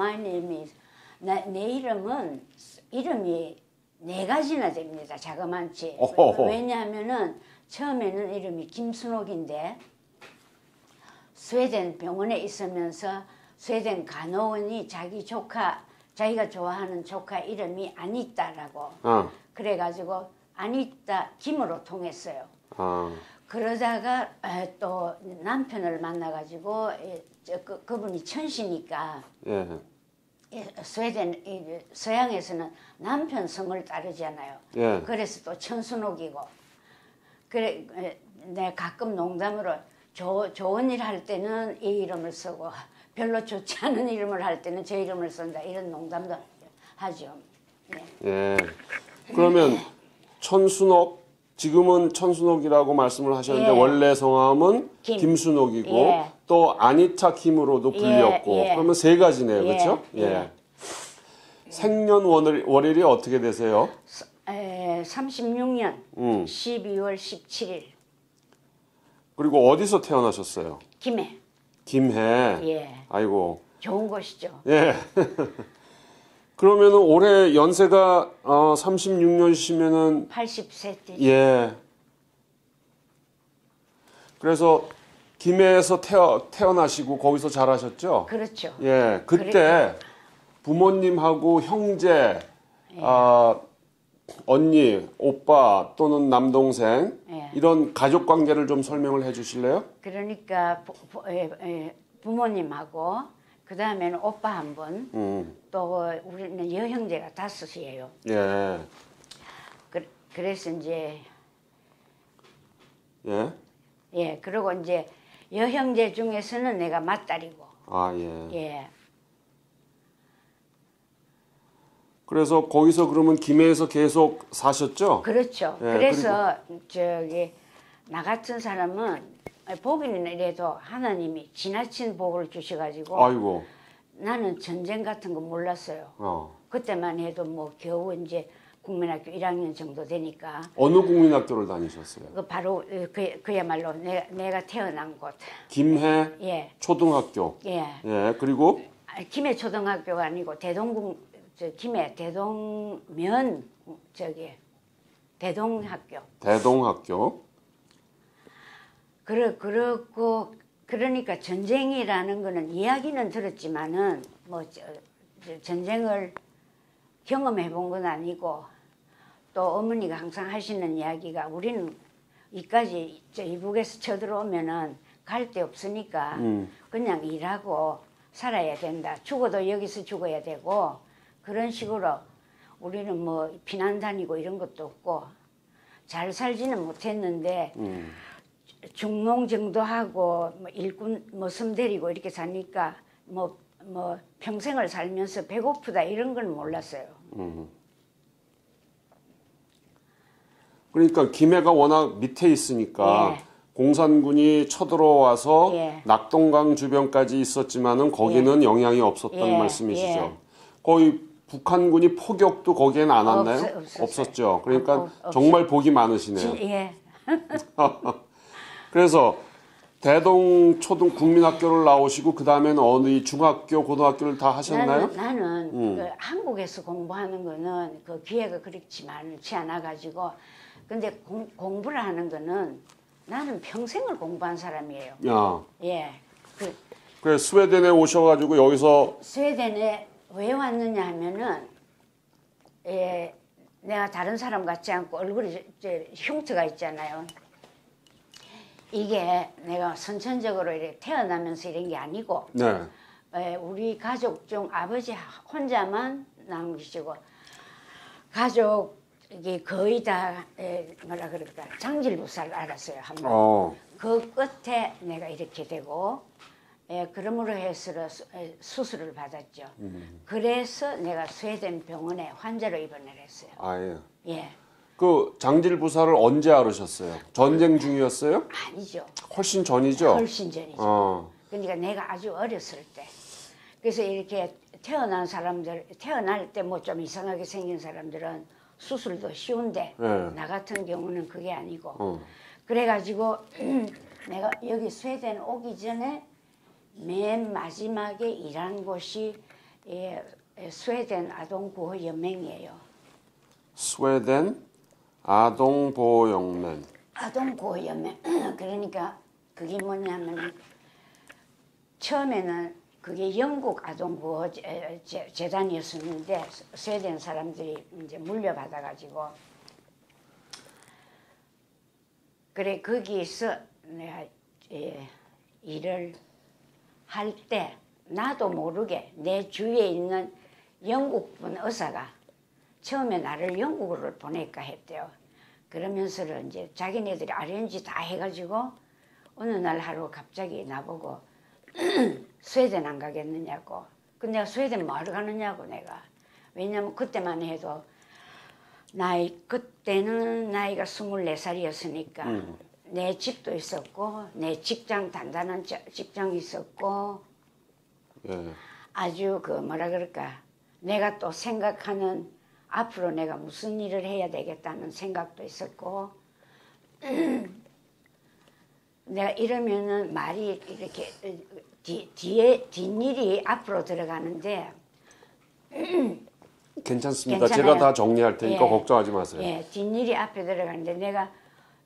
my name is 나, 내 이름은 이름이 네 가지나 됩니다. 자그만치. 어허허. 왜냐하면은 처음에는 이름이 김순옥인데 스웨덴 병원에 있으면서 스웨덴 간호원이 자기 조카 자기가 좋아하는 조카 이름이 아니따라고 아, 그래가지고 아니따 김으로 통했어요. 아, 그러다가 에, 또 남편을 만나가지고 그, 그분이 천시니까 예, 이 스웨덴 이 서양에서는 남편 성을 따르잖아요. 예. 그래서 또 천순옥이고 그래 에, 내가 가끔 농담으로 조, 좋은 일 할 때는 이 이름을 쓰고 별로 좋지 않은 이름을 할 때는 저 이름을 쓴다 이런 농담도 하죠. 네. 예. 그러면 천순옥 지금은 천순옥이라고 말씀을 하셨는데 예. 원래 성함은 김. 김순옥이고 예. 또 아니타 김으로도 불렸고 예, 예. 그러면 세 가지네요, 예, 그렇죠? 예. 생년 월일 월일이 어떻게 되세요? 에, 36년 음. 12월 17일 그리고 어디서 태어나셨어요? 김해 김해. 예 아이고. 좋은 곳이죠. 예. 그러면은 올해 연세가 어, 36년이시면은 80세 때 예. 그래서 김해에서 태어, 태어나시고 거기서 자라셨죠? 그렇죠. 예. 그때 부모님하고 형제, 아, 언니, 오빠 또는 남동생 예. 이런 가족 관계를 좀 설명을 해 주실래요? 그러니까 부, 부, 에, 에, 부모님하고 그 다음에는 오빠 한 분, 음. 또 우리는 여형제가 다섯이에요. 예. 그, 그래서 이제 예. 예 그리고 이제 여형제 중에서는 내가 맏딸이고 아, 예. 예 그래서 거기서 그러면 김해에서 계속 사셨죠? 그렇죠. 예, 그래서 저기 나 같은 사람은 보기는 이래도 하나님이 지나친 복을 주셔가지고 아이고. 나는 전쟁 같은 거 몰랐어요. 어. 그때만 해도 뭐 겨우 이제 국민학교 1학년 정도 되니까 어느 국민학교를 다니셨어요? 그 바로 그, 그야말로 내가, 내가 태어난 곳. 김해 예, 초등학교. 예. 예. 그리고 아, 김해 초등학교가 아니고 대동궁 저 김해 대동면 저기 대동학교. 대동학교. 그러 그렇고 그러니까 전쟁이라는 거는 이야기는 들었지만은 뭐 저, 저 전쟁을 경험해 본 건 아니고 또 어머니가 항상 하시는 이야기가 우리는 이까지 저 이북에서 쳐들어오면은 갈 데 없으니까 음. 그냥 일하고 살아야 된다. 죽어도 여기서 죽어야 되고 그런 식으로 우리는 뭐 피난 다니고 이런 것도 없고 잘 살지는 못했는데 음. 중농 정도 하고 뭐 일꾼 머슴 데리고 이렇게 사니까 뭐뭐 평생을 살면서 배고프다 이런 건 몰랐어요. 음. 그러니까 김해가 워낙 밑에 있으니까 예. 공산군이 쳐들어와서 예. 낙동강 주변까지 있었지만은 거기는 영향이 없었던 예, 말씀이시죠. 예. 거의 북한군이 포격도 거기에는 안 왔나요? 없-. 없었죠. 그러니까 없- 없- 정말 복이 많으시네요. 지- 예. 그래서 대동 초등 국민학교를 나오시고 그 다음에는 어느 중학교 고등학교를 다 하셨나요? 음. 나는, 나는 그 한국에서 공부하는 거는 그 기회가 그렇지 많지 않아 가지고 근데 공, 공부를 하는 거는 나는 평생을 공부한 사람이에요. 야, 예. 그 그래 스웨덴에 오셔가지고 여기서 스웨덴에 왜 왔느냐 하면은 예, 내가 다른 사람 같지 않고 얼굴이 저- 저 흉터가 있잖아요. 이게 내가 선천적으로 이렇게 태어나면서 이런 게 아니고 네, 예, 우리 가족 중 아버지 혼자만 남기시고 가족이 거의 다 예, 뭐라 그럴까 장질부사를 알았어요 한 번. 어, 그 끝에 내가 이렇게 되고 예, 그러므로 해서 수- 예, 수술을 받았죠. 그래서 내가 스웨덴 병원에 환자로 입원을 했어요. 아 예. 예, 그 장질 부사를 언제 앓으셨어요? 전쟁 중이었어요? 아니죠. 훨씬 전이죠. 훨씬 전이죠. 어, 그러니까 내가 아주 어렸을 때. 그래서 이렇게 태어난 사람들, 태어날 때 뭐 좀 이상하게 생긴 사람들은 수술도 쉬운데 네. 나 같은 경우는 그게 아니고 어, 그래가지고 내가 여기 스웨덴 오기 전에 맨 마지막에 일한 곳이 예, 예, 스웨덴 아동 구호 연맹이에요. 스웨덴 아동 보호 연맹. 아동 구호 연맹. 그러니까 그게 뭐냐면 처음에는 그게 영국 아동 구호 재- 재- 재단이었었는데 스웨덴 사람들이 이제 물려받아 가지고 그래 거기서 내가 예, 일을 할 때 나도 모르게 내 주위에 있는 영국분 의사가 처음에 나를 영국으로 보낼까 했대요. 그러면서는 이제 자기네들이 아렌지 다 해가지고 어느 날 하루 갑자기 나보고 스웨덴 안 가겠느냐고. 근데 내가 스웨덴 뭐하러 가느냐고 내가. 왜냐면 그때만 해도 나이 그때는 나이가 24살이었으니까 내 집도 있었고 내 직장 단단한 자- 직장이 있었고 예. 아주 그 뭐라 그럴까 내가 또 생각하는 앞으로 내가 무슨 일을 해야 되겠다는 생각도 있었고 내가 이러면은 말이 이렇게 뒤, 뒤에 뒷일이 앞으로 들어가는데 괜찮습니다. 괜찮아요. 제가 다 정리할 테니까 예. 걱정하지 마세요. 예, 뒷일이 앞에 들어가는데 내가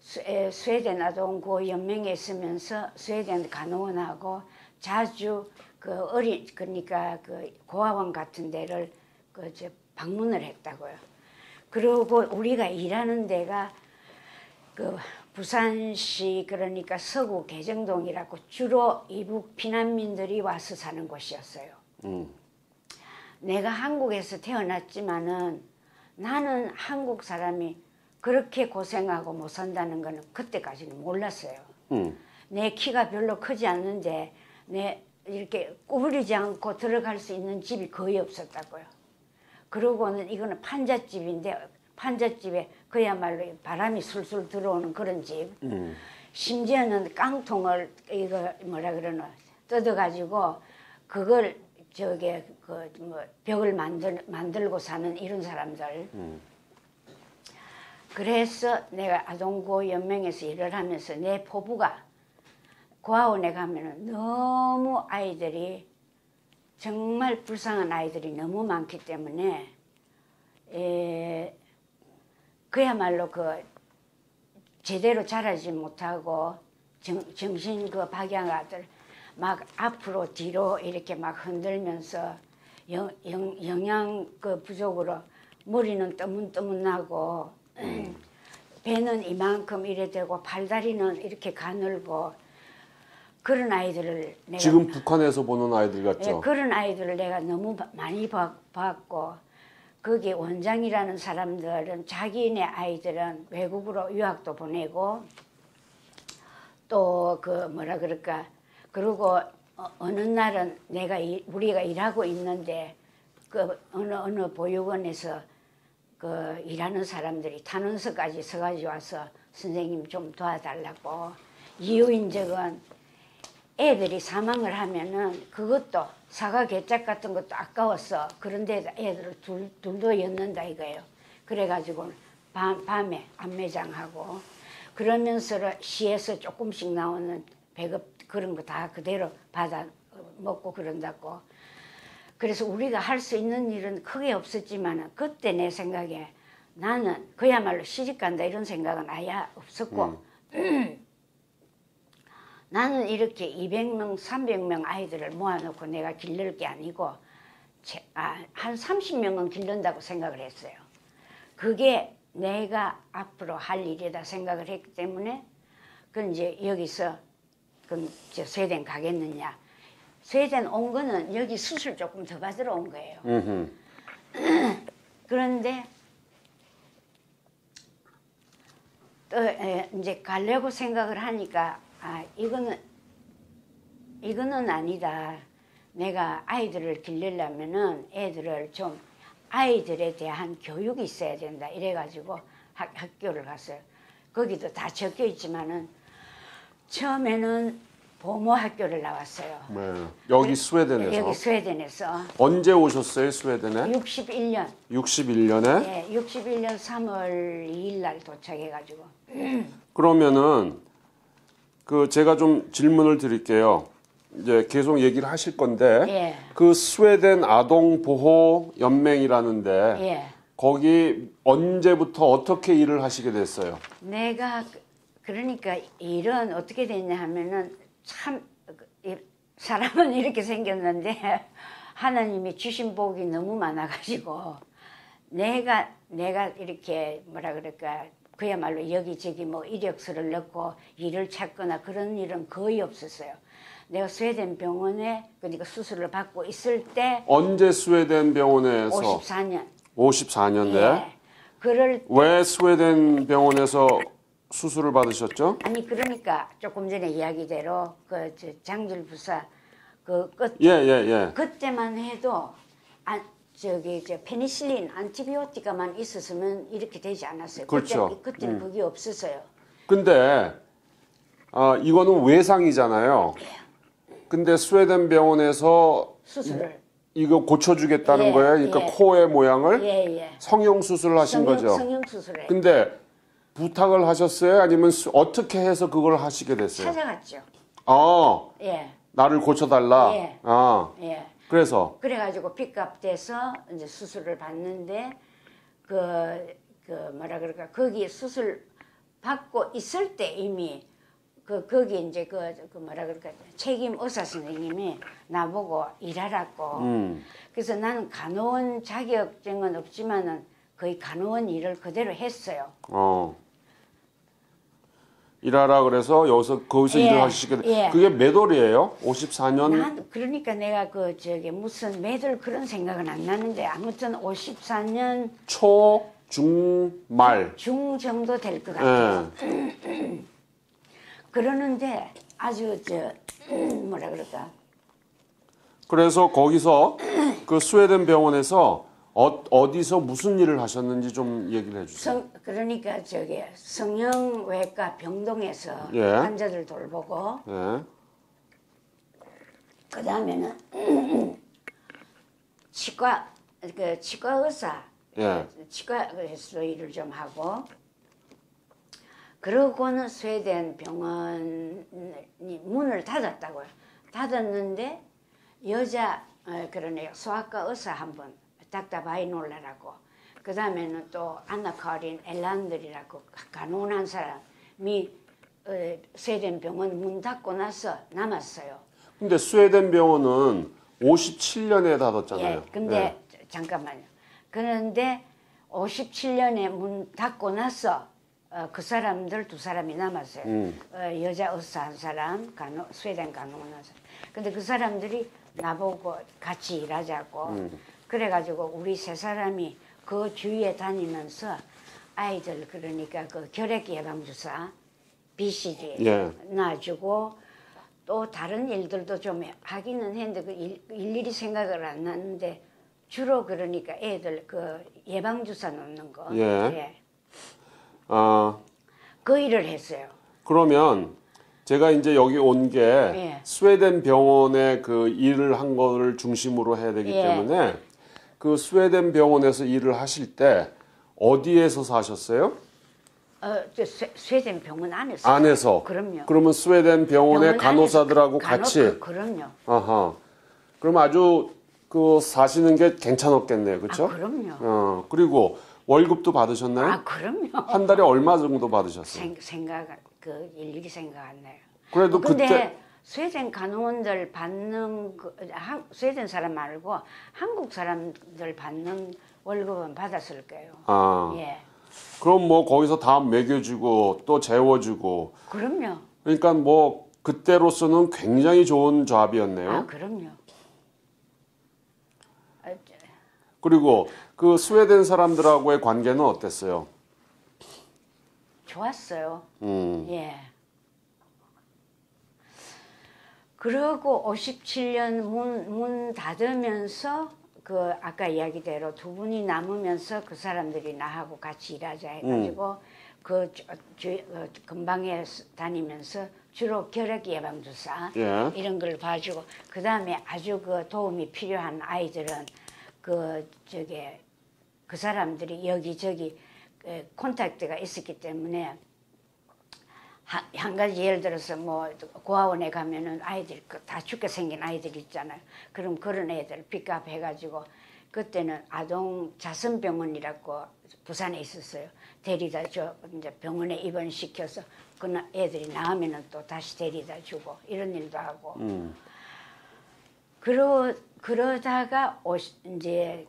스, 스웨덴 아동구 연맹에 있으면서 스웨덴 간호원하고 자주 그 어린 그러니까 그 고아원 같은 데를 그저 방문을 했다고요. 그리고 우리가 일하는 데가 그 부산시 그러니까 서구 개정동이라고 주로 이북 피난민들이 와서 사는 곳이었어요. 음. 내가 한국에서 태어났지만은 나는 한국 사람이 그렇게 고생하고 못 산다는 거는 그때까지는 몰랐어요. 음. 내 키가 별로 크지 않는데 내 이렇게 구부리지 않고 들어갈 수 있는 집이 거의 없었다고요. 그러고는 이거는 판잣집인데 판잣집에 그야말로 바람이 술술 들어오는 그런 집. 음. 심지어는 깡통을 이거 뭐라 그러나 뜯어가지고 그걸 저게 그 뭐 벽을 만들 만들고 사는 이런 사람들. 그래서 내가 아동구호 연맹에서 일을 하면서 내 포부가 고아원에 가면은 너무 아이들이 정말 불쌍한 아이들이 너무 많기 때문에 에, 그야말로 그 제대로 자라지 못하고 정, 정신 그 박양 아들 막 앞으로 뒤로 이렇게 막 흔들면서 영, 영, 영양 그 부족으로 머리는 뜨문뜨문하고 배는 이만큼 이래 되고 팔다리는 이렇게 가늘고 그런 아이들을 내가 지금 북한에서 보는 아이들 예, 같죠? 그런 아이들을 내가 너무 바- 많이 봐- 봤고 거기 원장이라는 사람들은 자기네 아이들은 외국으로 유학도 보내고 또 그 뭐라 그럴까 그리고 어, 어느 날은 내가 일- 우리가 일하고 있는데 그 어느 어느 보육원에서 그 일하는 사람들이 탄원서까지 써가지고 와서 선생님 좀 도와달라고 이유 인 적은 애들이 사망을 하면은 그것도 사과 개짝 같은 것도 아까워서 그런데 애들을 둘, 둘도 였는다 이거예요. 그래가지고 밤, 밤에 안매장하고 그러면서 시에서 조금씩 나오는 배급 그런 거 다 그대로 받아 먹고 그런다고. 그래서 우리가 할 수 있는 일은 크게 없었지만 그때 내 생각에 나는 그야말로 시집간다 이런 생각은 아예 없었고 나는 이렇게 200명, 300명 아이들을 모아놓고 내가 기를 게 아니고 제- 아, 한 30명은 기른다고 생각을 했어요. 그게 내가 앞으로 할 일이다 생각을 했기 때문에 그 이제 여기서 그럼 저 스웨덴 가겠느냐. 스웨덴 온 거는 여기 수술 조금 더 받으러 온 거예요. 그런데 또 에, 이제 가려고 생각을 하니까 아 이거는 이거는 아니다. 내가 아이들을 기르려면은 애들을 좀 아이들에 대한 교육이 있어야 된다. 이래가지고 학, 학교를 갔어요. 거기도 다 적혀 있지만은 처음에는 보모 학교를 나왔어요. 네. 여기 스웨덴에서 여기 스웨덴에서 언제 오셨어요? 스웨덴에? 61년 61년에? 예, 61년 3월 2일 날 도착해가지고 그러면은 그 제가 좀 질문을 드릴게요. 이제 계속 얘기를 하실 건데 예. 그 스웨덴 아동 보호 연맹이라는데 예. 거기 언제부터 어떻게 일을 하시게 됐어요? 내가 그- 그러니까 일은 어떻게 됐냐 하면은 참 이- 사람은 이렇게 생겼는데 하나님이 주신 복이 너무 많아가지고 내가 내가 이렇게 뭐라 그럴까 그야말로 여기저기 뭐 이력서를 넣고 일을 찾거나 그런 일은 거의 없었어요. 내가 스웨덴 병원에 그러니까 수술을 받고 있을 때 언제 스웨덴 병원에서 54년 54년대 예. 그럴 왜 스웨덴 병원에서 수술을 받으셨죠? 아니 그러니까 조금 전에 이야기대로 그저 장질 부사 그 끝 예, 예, 예. 그때만 해도 안 저기 저 페니실린 안티비오티카만 있었으면 이렇게 되지 않았어요. 그렇죠. 그때 그때는 그게 없었어요. 근데 아, 이거는 외상이잖아요. 근데 스웨덴 병원에서 수술을 이거 고쳐주겠다는 예, 거예요. 그러니까 예. 코의 모양을 예예. 성형 수술을 하신 성형, 거죠. 성형 수술에 근데 부탁을 하셨어요? 아니면 수- 어떻게 해서 그걸 하시게 됐어요? 찾아갔죠. 아, 예 나를 고쳐달라. 예. 아, 예. 그래서 그래가지고 픽업돼서 이제 수술을 받는데 그, 그 뭐라 그럴까 거기 수술 받고 있을 때 이미 그 거기 이제 그, 그 뭐라 그럴까 책임 의사 선생님이 나보고 일하라고 음, 그래서 나는 간호원 자격증은 없지만은 거의 간호원 일을 그대로 했어요. 어. 일하라 그래서 여기서 거기서 예, 일을 하시게 돼. 예. 그게 몇 월이에요? 54년 난 그러니까 내가 그 저기 무슨 매들 그런 생각은 안 나는데 아무튼 54년 초, 중, 말. 중 정도 될 것 같아요. 예. 그러는데 아주 저 뭐라 그럴까 그래서 거기서 그 스웨덴 병원에서 어, 어디서 무슨 일을 하셨는지 좀 얘기를 해주세요. 성 그러니까 저기 성형외과 병동에서 예. 환자들 돌보고 예. 그 다음에는 치과 그 치과 의사 예. 치과에서 일을 좀 하고 그러고는 스웨덴 병원이 문을 닫았다고요. 닫았는데 여자 어, 그러네요 소아과 의사 한 분 닥터 바이놀라라고 그 다음에는 또 안나 카린 엘란들이라고 간호한 사람이 어, 스웨덴 병원 문 닫고 나서 남았어요. 근데 스웨덴 병원은 57년에 닫았잖아요. 예, 근데 잠깐만요. 그런데 57년에 문 닫고 나서 어, 그 사람들 두 사람이 남았어요. 음. 어, 여자 의사 한 사람, 간호, 스웨덴 간호원 한 사람. 근데 그 사람들이 나보고 같이 일하자고. 음. 그래가지고 우리 세 사람이 그 주위에 다니면서 아이들 그러니까 그 결핵 예방 주사, BCG 예. 놔주고 또 다른 일들도 좀 하기는 했는데 그 일, 일일이 생각을 안 나는데 주로 그러니까 애들 그 예방 주사 놓는 거, 예. 아, 그 일을 했어요. 그러면 제가 이제 여기 온게 예. 스웨덴 병원에 그 일을 한 거를 중심으로 해야 되기 예. 때문에 그 스웨덴 병원에서 일을 하실 때 어디에서 사셨어요? 어, 저 스- 스웨덴 병원 안에서. 안에서. 그럼요. 그러면 스웨덴 병원의 병원 간호사들하고 안에서 간호- 같이. 그, 그럼요. 아하. 그럼 아주 그 사시는 게 괜찮았겠네요, 그렇죠? 아, 그럼요. 어 그리고 월급도 받으셨나요? 아, 그럼요. 한 달에 얼마 정도 받으셨어요? 생, 생각 그 일일이 생각 안 나요. 그래도 근데 그때 스웨덴 간호원들 받는 그, 한, 스웨덴 사람 말고 한국 사람들 받는 월급은 받았을 거예요. 아 예, 그럼 뭐 거기서 다 먹여주고 또 재워주고 그럼요. 그러니까 뭐 그때로서는 굉장히 좋은 조합이었네요. 아, 그럼요. 아, 저- 그리고 그 스웨덴 사람들하고의 관계는 어땠어요? 좋았어요. 음, 예. 그러고 57년 문, 문 닫으면서 그 아까 이야기대로 두 분이 남으면서 그 사람들이 나하고 같이 일하자 해가지고 그 주, 주, 어, 근방에 스- 다니면서 주로 결핵 예방 주사 예. 이런 걸 봐주고 그 다음에 아주 그 도움이 필요한 아이들은 그 저기 그 사람들이 여기저기 그 콘택트가 있었기 때문에 한, 한 가지 예를 들어서 뭐 고아원에 가면은 아이들 그다 죽게 생긴 아이들 있잖아요. 그럼 그런 애들 픽업 해가지고 그때는 아동 자선병원이라고 부산에 있었어요. 데리다 줘 이제 병원에 입원시켜서 그 나- 애들이 나오면은 또 다시 데리다 주고 이런 일도 하고. 그러 그러다가 오, 이제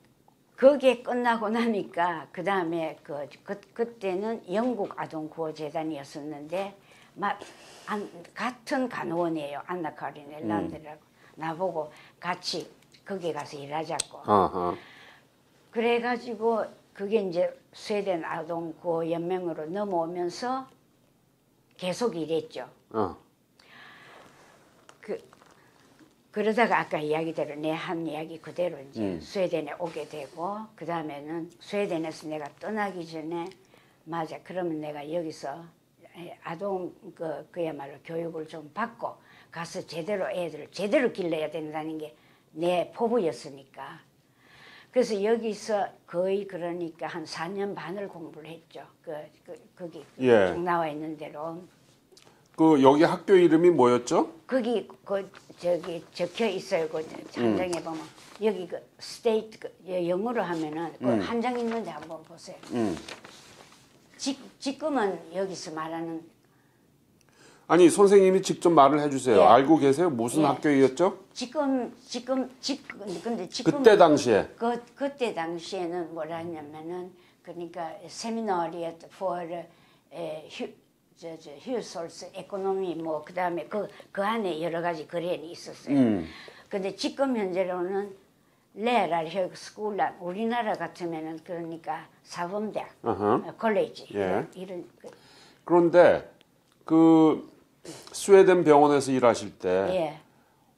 그게 끝나고 나니까 그 다음에 그, 그 그때는 영국 아동 구호 재단이었었는데 마, 안, 같은 간호원이에요 안나 카린 엘란드라고 나보고 같이 거기 가서 일하자고. 그래가지고 그게 이제 스웨덴 아동 구호 연맹으로 넘어오면서 계속 일했죠. 어. 그 그러다가 아까 이야기대로 내 한 이야기 그대로 이제 스웨덴에 오게 되고 그 다음에는 스웨덴에서 내가 떠나기 전에 맞아 그러면 내가 여기서 아동 그 그야말로 교육을 좀 받고 가서 제대로 애들을 제대로 길러야 된다는 게 내 포부였으니까 그래서 여기서 거의 그러니까 한 4년 반을 공부를 했죠. 그, 그 거기 예. 쭉 나와 있는 대로. 그 여기 학교 이름이 뭐였죠? 거기 그 저기 적혀 있어요. 그 한장에 보면 여기 그 state 그 예, 영어로 하면은 그한장 있는데 한번 보세요. 음. 지, 지금은 여기서 말하는 아니 선생님이 직접 말을 해주세요. 예. 알고 계세요? 무슨 예. 학교였죠? 지금 지금 지금 근데 지금 그때 당시에. 그 그때 당시에는 뭐라 했냐면은 그러니까 세미나리에 for 에, 휴, 저, 저, 휴솔스 에코노미 뭐 그다음에 그 그 안에 여러 가지 거래이 있었어요. 음. 근데 지금 현재로는 레랄 스쿨란 우리나라 같으면은 그러니까. 어, 콜레지 예. 이런 그, 그런데 그 스웨덴 병원에서 일하실 때 예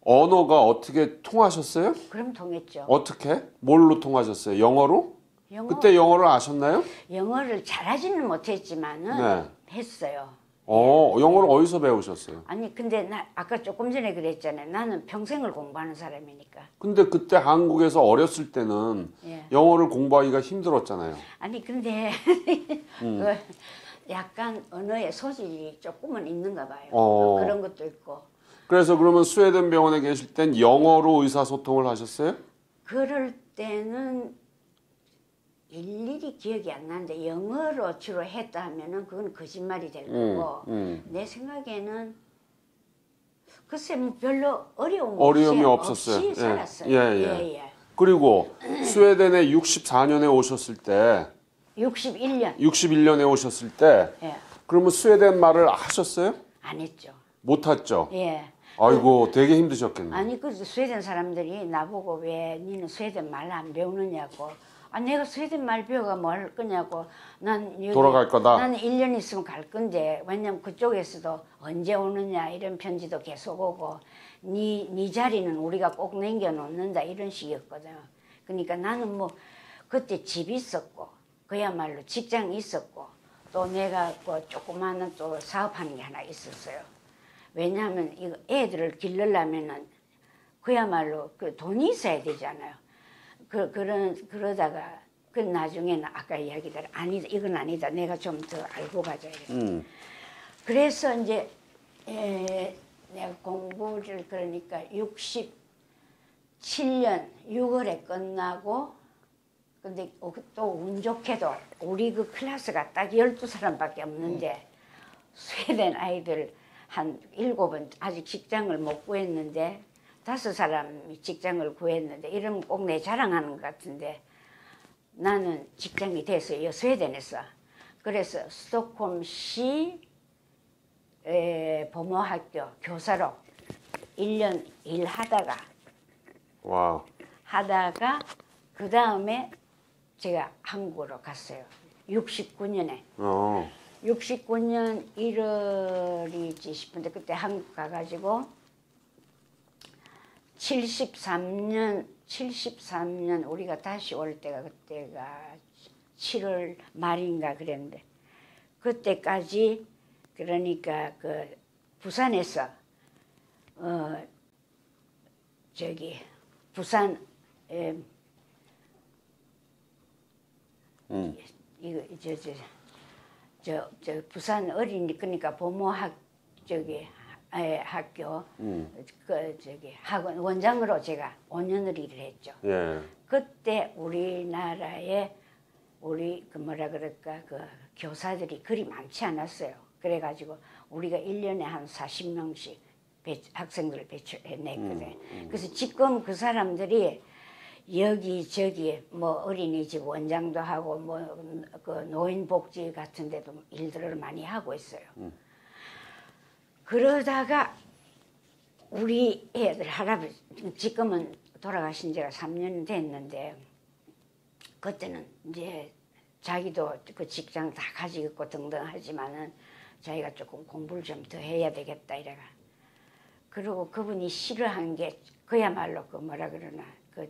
언어가 어떻게 통하셨어요? 그럼 통했죠. 어떻게? 뭘로 통하셨어요? 영어로? 영어 그때 영어를 아셨나요? 영어를 잘하지는 못했지만은 네. 했어요. 어, 영어를 어디서 배우셨어요? 아니 근데 나 아까 조금 전에 그랬잖아요. 나는 평생을 공부하는 사람이니까. 근데 그때 한국에서 어렸을 때는 예. 영어를 공부하기가 힘들었잖아요. 아니 근데 음. 그 약간 언어의 소질이 조금은 있는가 봐요. 어. 그런 것도 있고. 그래서 그러면 스웨덴 병원에 계실 땐 영어로 의사소통을 하셨어요? 그럴 때는 일일이 기억이 안 나는데 영어로 주로 했다 하면은 그건 거짓말이 될 거고 음. 내 생각에는 글쎄 뭐 별로 어려움 어려움이 없이, 없었어요. 없이 예. 살았어요. 예, 예. 그리고 스웨덴에 64년에 오셨을 때 61년 61년에 오셨을 때 예. 그러면 스웨덴 말을 하셨어요? 안 했죠. 못 했죠. 예. 아이고 되게 힘드셨겠네. 아니 그 스웨덴 사람들이 나보고 왜 니는 스웨덴 말 안 배우느냐고. 아 내가 스웨덴 말 배워가 뭐할 거냐고. 난 여기 돌아갈 거다. 나는 1년 있으면 갈 건데 왜냐면 그쪽에서도 언제 오느냐 이런 편지도 계속 오고 니, 니 자리는 우리가 꼭 남겨 놓는다 이런 식이었거든. 그러니까 나는 뭐 그때 집 있었고 그야말로 직장 있었고 또 내가 그 조그마한 또 사업하는 게 하나 있었어요. 왜냐하면 이거 애들을 기르려면은 그야말로 그 돈이 있어야 되잖아요. 그 그런 그러다가 그 나중에는 아까 이야기대로 아니다 이건 아니다 내가 좀 더 알고 가자. 음. 그래서 이제 에, 내가 공부를 그러니까 67년 6월에 끝나고 근데 또 운 좋게도 우리 그 클래스가 딱 12사람밖에 없는데 스웨덴 아이들 한 일곱은 아직 직장을 못 구했는데 다섯 사람이 직장을 구했는데 이러면 꼭내 자랑하는 것 같은데 나는 직장이 됐어요. 스웨덴에서. 그래서 스톡홀름시 에, 보모학교 교사로 1년 일하다가 wow. 하다가 그 다음에 제가 한국으로 갔어요. 69년에. 어. 69년 1월이지 싶은데 그때 한국 가가지고 73년 73년 우리가 다시 올 때가 그때가 7월 말인가 그랬는데 그때까지 그러니까 그 부산에서 어 저기 부산 에 음. 이거 저저 저, 저 부산 어린이 그러니까 보모학 저기 에, 학교 음. 그 저기 학원 원장으로 제가 5년을 일을 했죠. 예. 그때 우리나라에 우리 그 뭐라 그럴까 그 교사들이 그리 많지 않았어요. 그래가지고 우리가 1년에 한 40명씩 학생들을 배출해냈거든. 그래서 지금 그 사람들이 여기 저기 뭐 어린이집 원장도 하고 뭐 그 노인복지 같은 데도 일들을 많이 하고 있어요. 그러다가 우리 애들 할아버지 지금은 돌아가신 지가 3년 됐는데 그때는 이제 자기도 그 직장 다 가지고 있고 등등 하지만은 자기가 조금 공부를 좀 더 해야 되겠다 이래가. 그리고 그분이 싫어한 게 그야말로 그 뭐라 그러나 그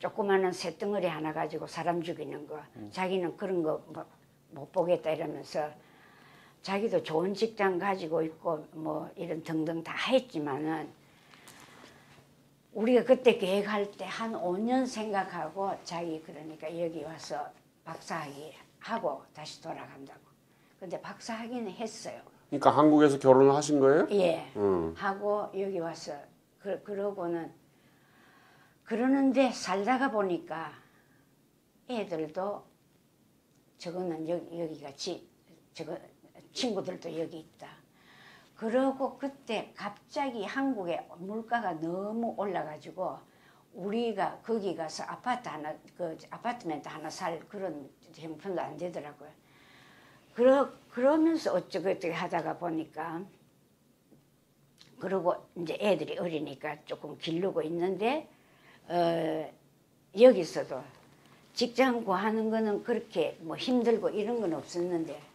조그마한 새덩어리 하나 가지고 사람 죽이는 거 자기는 그런 거 못 보겠다 이러면서 자기도 좋은 직장 가지고 있고 뭐 이런 등등 다 했지만은 우리가 그때 계획할 때 한 5년 생각하고 자기 그러니까 여기 와서 박사학위 하고 다시 돌아간다고. 근데 박사학위는 했어요. 그러니까 한국에서 결혼을 하신 거예요? 예. 음. 하고 여기 와서 그, 그러고는 그러는데 살다가 보니까 애들도 저거는 여기, 여기가 지, 저거 친구들도 여기 있다. 그러고 그때 갑자기 한국에 물가가 너무 올라가지고 우리가 거기 가서 아파트 하나 그 아파트멘트 하나 살 그런 형편도 안 되더라고요. 그러 그러면서 어쩌고 저쩌고 하다가 보니까 그리고 이제 애들이 어리니까 조금 기르고 있는데 어 여기서도 직장 구하는 거는 그렇게 뭐 힘들고 이런 건 없었는데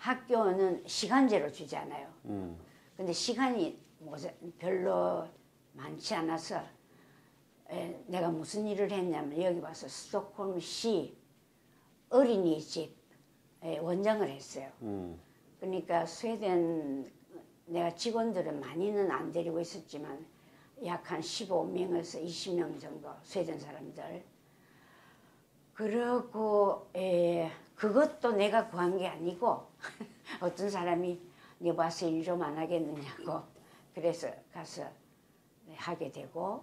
학교는 시간제로 주잖아요. 음. 근데 시간이 뭐 별로 많지 않아서 에, 내가 무슨 일을 했냐면 여기 와서 스톡홀m시 어린이집 에, 원장을 했어요. 음. 그러니까 스웨덴 내가 직원들은 많이는 안 데리고 있었지만 약 한 15명에서 20명 정도 스웨덴 사람들 그러고 에, 그것도 내가 구한 게 아니고 어떤 사람이 네 와서 일 좀 안 하겠느냐고 그래서 가서 하게 되고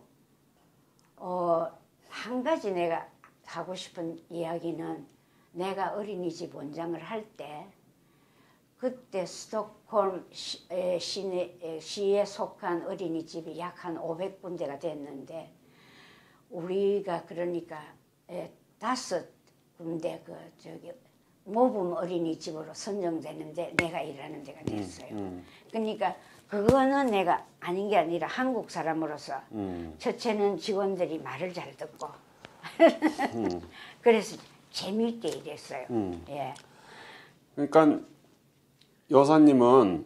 어, 한 가지 내가 하고 싶은 이야기는 내가 어린이집 원장을 할 때 그때 스톡홀m 시, 에, 시내, 에, 시에 속한 어린이집이 약 한 500군데가 됐는데 우리가 그러니까 에, 다섯 군데 그 저기 모범 어린이집으로 선정되는데 내가 일하는 데가 됐어요. 음. 그러니까 그거는 내가 아닌 게 아니라 한국 사람으로서 음. 첫째는 직원들이 말을 잘 듣고 음. 그래서 재미있게 일했어요. 음. 예. 그러니까 여사님은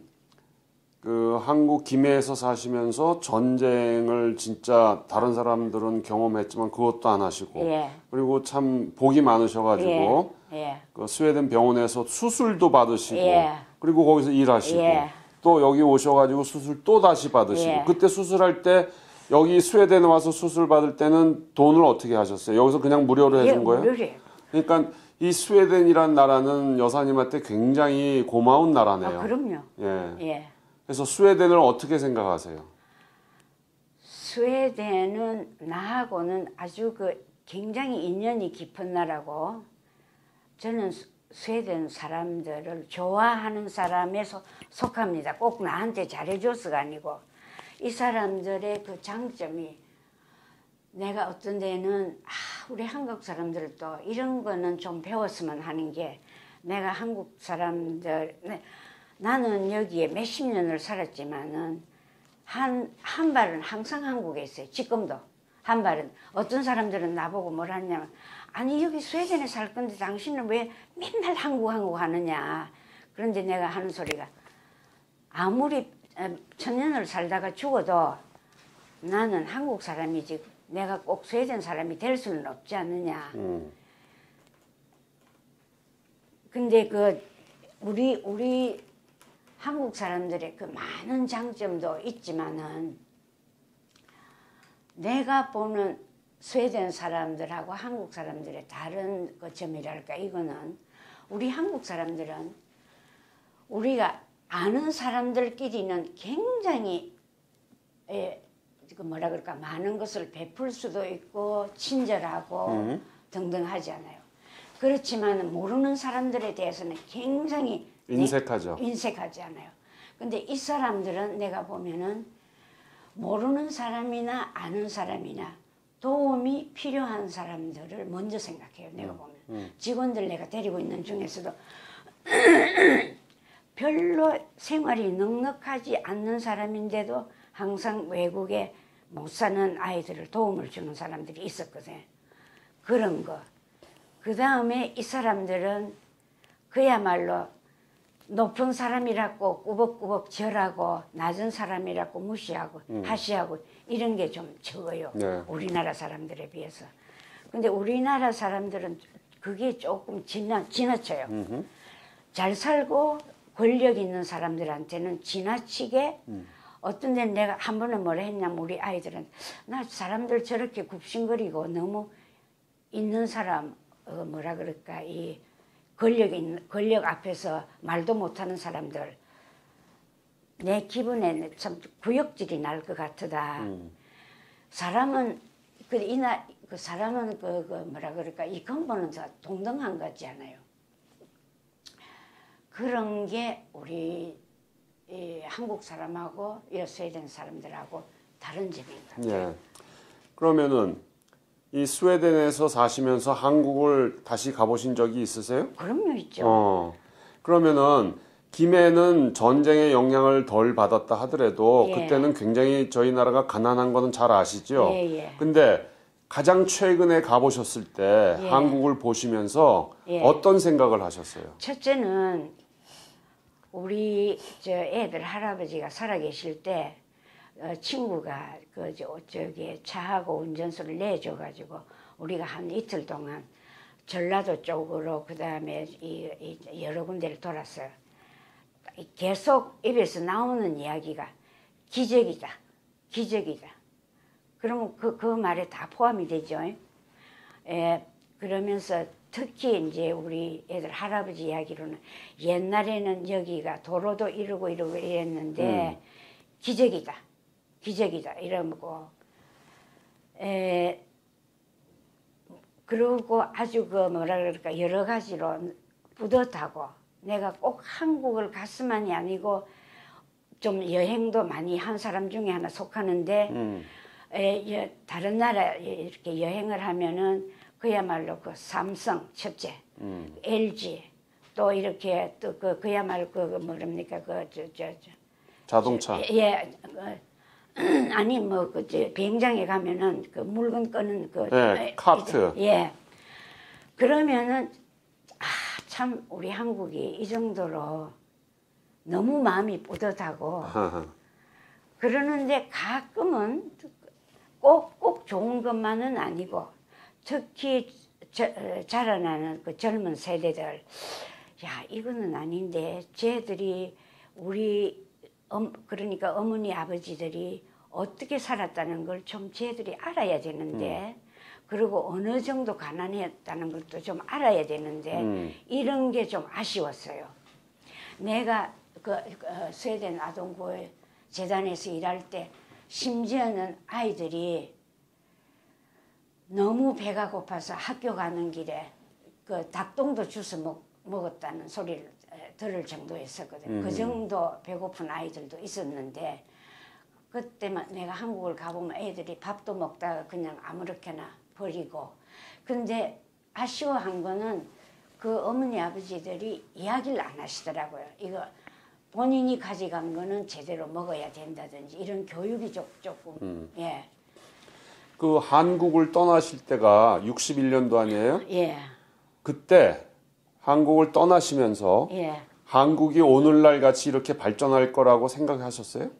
그 한국 김해에서 사시면서 전쟁을 진짜 다른 사람들은 경험했지만 그것도 안 하시고 예. 그리고 참 복이 많으셔가지고 예. 예. 그 스웨덴 병원에서 수술도 받으시고 예. 그리고 거기서 일하시고 예. 또 여기 오셔가지고 수술 또 다시 받으시고 예. 그때 수술할 때 여기 스웨덴에 와서 수술 받을 때는 돈을 어떻게 하셨어요? 여기서 그냥 무료로 해준 예, 거예요? 무료래요. 그러니까 이 스웨덴이란 나라는 여사님한테 굉장히 고마운 나라네요. 아, 그럼요. 예. 예. 그래서 스웨덴을 어떻게 생각하세요? 스웨덴은 나하고는 아주 그 굉장히 인연이 깊은 나라고 저는 스- 스웨덴 사람들을 좋아하는 사람에 서- 속합니다. 꼭 나한테 잘해줘서가 아니고 이 사람들의 그 장점이 내가 어떤 데는 아, 우리 한국 사람들도 이런 거는 좀 배웠으면 하는 게 내가 한국 사람들 네, 나는 여기에 몇십 년을 살았지만은 한, 한 발은 항상 한국에 있어요. 지금도. 한 발은. 어떤 사람들은 나보고 뭐라 하냐면, 아니, 여기 스웨덴에 살 건데 당신은 왜 맨날 한국, 한국 하느냐. 그런데 내가 하는 소리가, 아무리 어, 천년을 살다가 죽어도 나는 한국 사람이지 내가 꼭 스웨덴 사람이 될 수는 없지 않느냐. 음. 근데 그 우리 우리 한국 사람들의 그 많은 장점도 있지만은 내가 보는 스웨덴 사람들하고 한국 사람들의 다른 그 점이랄까 이거는 우리 한국 사람들은 우리가 아는 사람들끼리는 굉장히 에, 그 뭐라 그럴까 많은 것을 베풀 수도 있고 친절하고 음. 등등 하잖아요. 그렇지만 모르는 사람들에 대해서는 굉장히 내- 인색하죠. 인색하지 않아요. 근데 이 사람들은 내가 보면은 모르는 사람이나 아는 사람이나 도움이 필요한 사람들을 먼저 생각해요. 내가 보면 직원들 내가 데리고 있는 중에서도 별로 생활이 넉넉하지 않는 사람인데도 항상 외국에 못 사는 아이들을 도움을 주는 사람들이 있었거든. 그런 거. 그 다음에 이 사람들은 그야말로 높은 사람이라고 꾸벅꾸벅 절하고 낮은 사람이라고 무시하고 하시하고 이런 게 좀 적어요. 네. 우리나라 사람들에 비해서. 근데 우리나라 사람들은 그게 조금 지나, 지나쳐요. 잘 살고 권력 있는 사람들한테는 지나치게 어떤 데는 내가 한 번은 뭐라 했냐면 우리 아이들은 나 사람들 저렇게 굽신거리고 너무 있는 사람 어, 뭐라 그럴까 이 권력 있는 권력 앞에서 말도 못하는 사람들 내 기분에 참 구역질이 날 것 같다. 사람은 그 이나 그 사람은 그, 그 뭐라 그럴까 이 근본은 다 동등한 거잖아요. 그런 게 우리 이 한국 사람하고 이 스웨덴 사람들하고 다른 점인 것 같아요. 예. 그러면은 이 스웨덴에서 사시면서 한국을 다시 가보신 적이 있으세요? 그럼요 있죠. 어. 그러면은 김해는 전쟁의 영향을 덜 받았다 하더라도 예. 그때는 굉장히 저희 나라가 가난한 거는 잘 아시죠? 예, 예. 근데 가장 최근에 가보셨을 때 예. 한국을 보시면서 예. 어떤 생각을 하셨어요? 첫째는 우리 저 애들 할아버지가 살아계실 때 어, 친구가 그 저, 저기 차하고 운전수를 내줘가지고 우리가 한 이틀 동안 전라도 쪽으로 그 다음에 이, 이 여러 군데를 돌았어요. 계속 입에서 나오는 이야기가 기적이다, 기적이다. 그러면 그, 그 말에 다 포함이 되죠. 에, 그러면서 특히 이제 우리 애들 할아버지 이야기로는 옛날에는 여기가 도로도 이러고 이러고 이랬는데 기적이다, 기적이다 이러고 에 그리고 아주 그 뭐라 그럴까 여러 가지로 뿌듯하고 내가 꼭 한국을 갔으만이 아니고 좀 여행도 많이 한 사람 중에 하나 속하는데 음. 에, 여- 다른 나라 이렇게 여행을 하면은 그야말로 그 삼성 첫째, 음. LG 또 이렇게 또 그 그야말로 그 뭐랍니까 그저저 저 자동차. 예, 어, 아니 뭐그 비행장에 가면은 그 물건 끄는 그 예, 에, 카트. 예 그러면은 아 참 우리 한국이 이 정도로 너무 마음이 뿌듯하고 그러는데 가끔은 꼭, 꼭 좋은 것만은 아니고 특히 저, 어, 자라나는 그 젊은 세대들. 야 이거는 아닌데 쟤들이 우리 엄, 그러니까 어머니 아버지들이 어떻게 살았다는 걸 좀 쟤들이 알아야 되는데 그리고 어느 정도 가난했다는 것도 좀 알아야 되는데 음. 이런 게 좀 아쉬웠어요. 내가 그 어, 스웨덴 아동구호 재단에서 일할 때 심지어는 아이들이 너무 배가 고파서 학교 가는 길에 그 닭똥도 주워 먹, 먹었다는 소리를 에, 들을 정도였었거든. 그 정도 배고픈 아이들도 있었는데 그때만 내가 한국을 가보면 애들이 밥도 먹다가 그냥 아무렇게나 버리고 근데 아쉬워한 거는 그 어머니 아버지들이 이야기를 안 하시더라고요. 이거 본인이 가져간 거는 제대로 먹어야 된다든지 이런 교육이 조- 조금 예. 그 한국을 떠나실 때가 61년도 아니에요? 예. 그때 한국을 떠나시면서 예. 한국이 오늘날 같이 이렇게 발전할 거라고 생각하셨어요?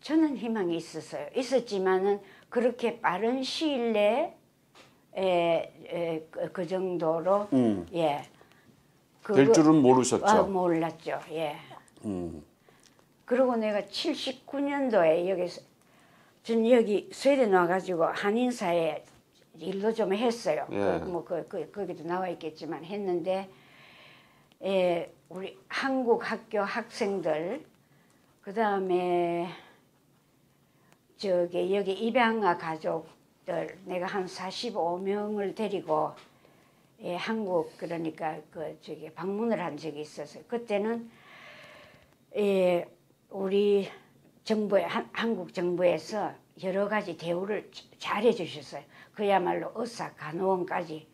저는 희망이 있었어요. 있었지만은 그렇게 빠른 시일 내에 에, 에, 그, 그 정도로 음. 예. 될 줄은 모르셨죠. 아, 몰랐죠. 예. 음. 그리고 내가 79년도에 여기 서 전 여기 스웨덴 와가지고 한인사에 일도 좀 했어요. 예. 그, 뭐 그, 그, 거기도 나와 있겠지만 했는데 예, 우리 한국 학교 학생들 그 다음에 저기 여기 입양아 가족 들 내가 한 45명을 데리고 예, 한국 그러니까 그 저기 방문을 한 적이 있었어요. 그때는 예, 우리 정부에 한, 한국 정부에서 여러 가지 대우를 잘해 주셨어요. 그야말로 의사, 간호원까지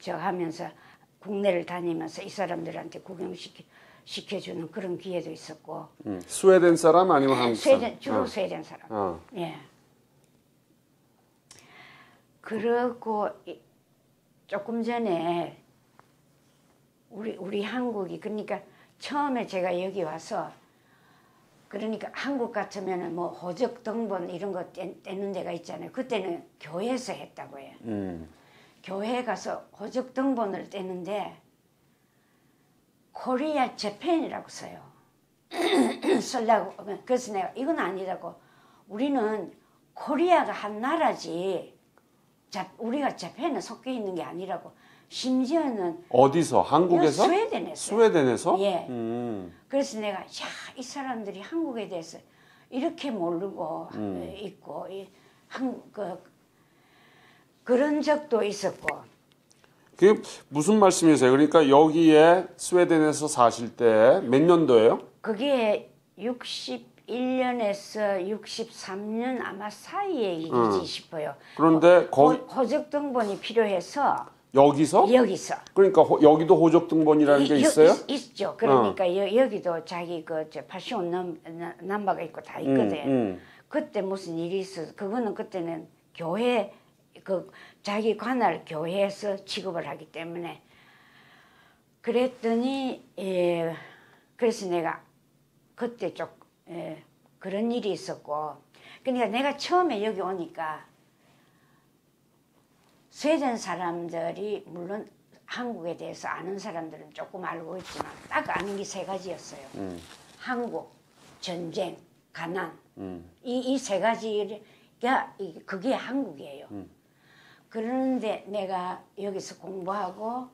저 하면서 국내를 다니면서 이 사람들한테 구경시켜 시켜주는 그런 기회도 있었고 음, 스웨덴 사람 아니면 한국 사람? 스웨덴 주로 어. 스웨덴 사람. 어. 예. 그러고 이- 조금 전에 우리 우리 한국이 그러니까 처음에 제가 여기 와서 그러니까 한국 같으면은 뭐 호적 등본 이런 거 떼- 떼는 데가 있잖아요. 그때는 교회에서 했다고 해요. 음. 교회 가서 호적 등본을 떼는데 코리아 재팬이라고 써요. 쓰려고 그래서 내가 이건 아니라고 우리는 코리아가 한 나라지 자, 우리가 재팬에 속해 있는 게 아니라고 심지어는 어디서? 한국에서? 스웨덴에서 스웨덴에서? 예. 음. 그래서 내가 야 이 사람들이 한국에 대해서 이렇게 모르고 음. 있고 이 한, 그, 그런 적도 있었고 그게 무슨 말씀이세요? 그러니까 여기에 스웨덴에서 사실 때 몇 년도예요? 그게 61년에서 63년 아마 사이의 일이지 음. 싶어요. 그런데 호, 거기 호적 등본이 필요해서 여기서? 여기서 그러니까 호- 여기도 호적 등본이라는 게 이- 있어요? 어. 있, 죠 그러니까 여, 여기도 자기 그저 파시온 넘 넘버가 있고 다 있거든. 음, 음. 그때 무슨 일이 있어서 그거는 그때는 교회 그 자기 관할 교회에서 취급을 하기 때문에 그랬더니 예, 그래서 내가 그때 좀 예, 그런 일이 있었고 그러니까 내가 처음에 여기 오니까 스웨덴 사람들이 물론 한국에 대해서 아는 사람들은 조금 알고 있지만 딱 아는 게 세 가지였어요. 음. 한국, 전쟁, 가난. 음. 이이 세 가지가 이- 그게 한국이에요. 음. 그런데 내가 여기서 공부하고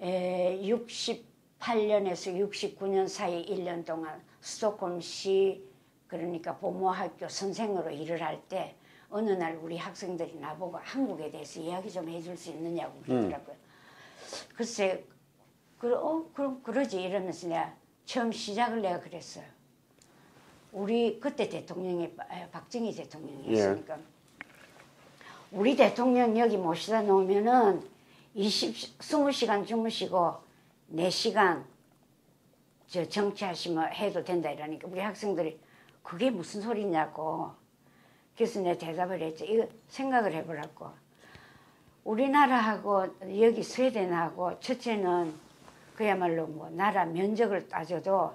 에, 68년에서 69년 사이 1년 동안 스톡홀m시 그러니까 보모학교 선생으로 일을 할 때 어느 날 우리 학생들이 나보고 한국에 대해서 이야기 좀 해줄 수 있느냐고 그러더라고요. 글쎄, 그, 어, 그럼 그러지 이러면서 내가 처음 시작을 내가 그랬어요. 우리 그때 대통령이 바- 에, 박정희 대통령이었으니까 우리 대통령 여기 모시다 놓으면은 20, 20시간 주무시고 4시간 저 정치하시면 해도 된다 이러니까 우리 학생들이 그게 무슨 소리냐고 그래서 내가 대답을 했죠. 이거 생각을 해보라고. 우리나라하고 여기 스웨덴하고 첫째는 그야말로 뭐 나라 면적을 따져도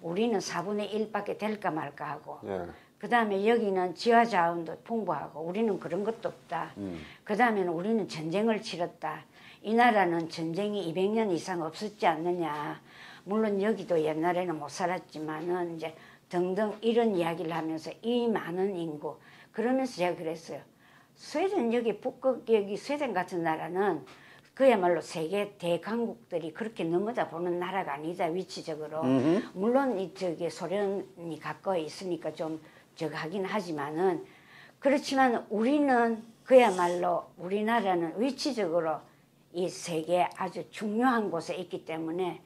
우리는 4분의 1밖에 될까 말까 하고 예. 그 다음에 여기는 지하 자원도 풍부하고 우리는 그런 것도 없다. 음. 그 다음에는 우리는 전쟁을 치렀다. 이 나라는 전쟁이 200년 이상 없었지 않느냐. 물론 여기도 옛날에는 못 살았지만은 이제 등등 이런 이야기를 하면서 이 많은 인구. 그러면서 제가 그랬어요. 스웨덴 여기 북극 여기 스웨덴 같은 나라는 그야말로 세계 대강국들이 그렇게 넘어다 보는 나라가 아니다 위치적으로. 물론 이 저기 소련이 가까이 있으니까 좀 저거 하긴 하지만은 그렇지만 우리는 그야말로 우리나라는 위치적으로 이 세계 아주 중요한 곳에 있기 때문에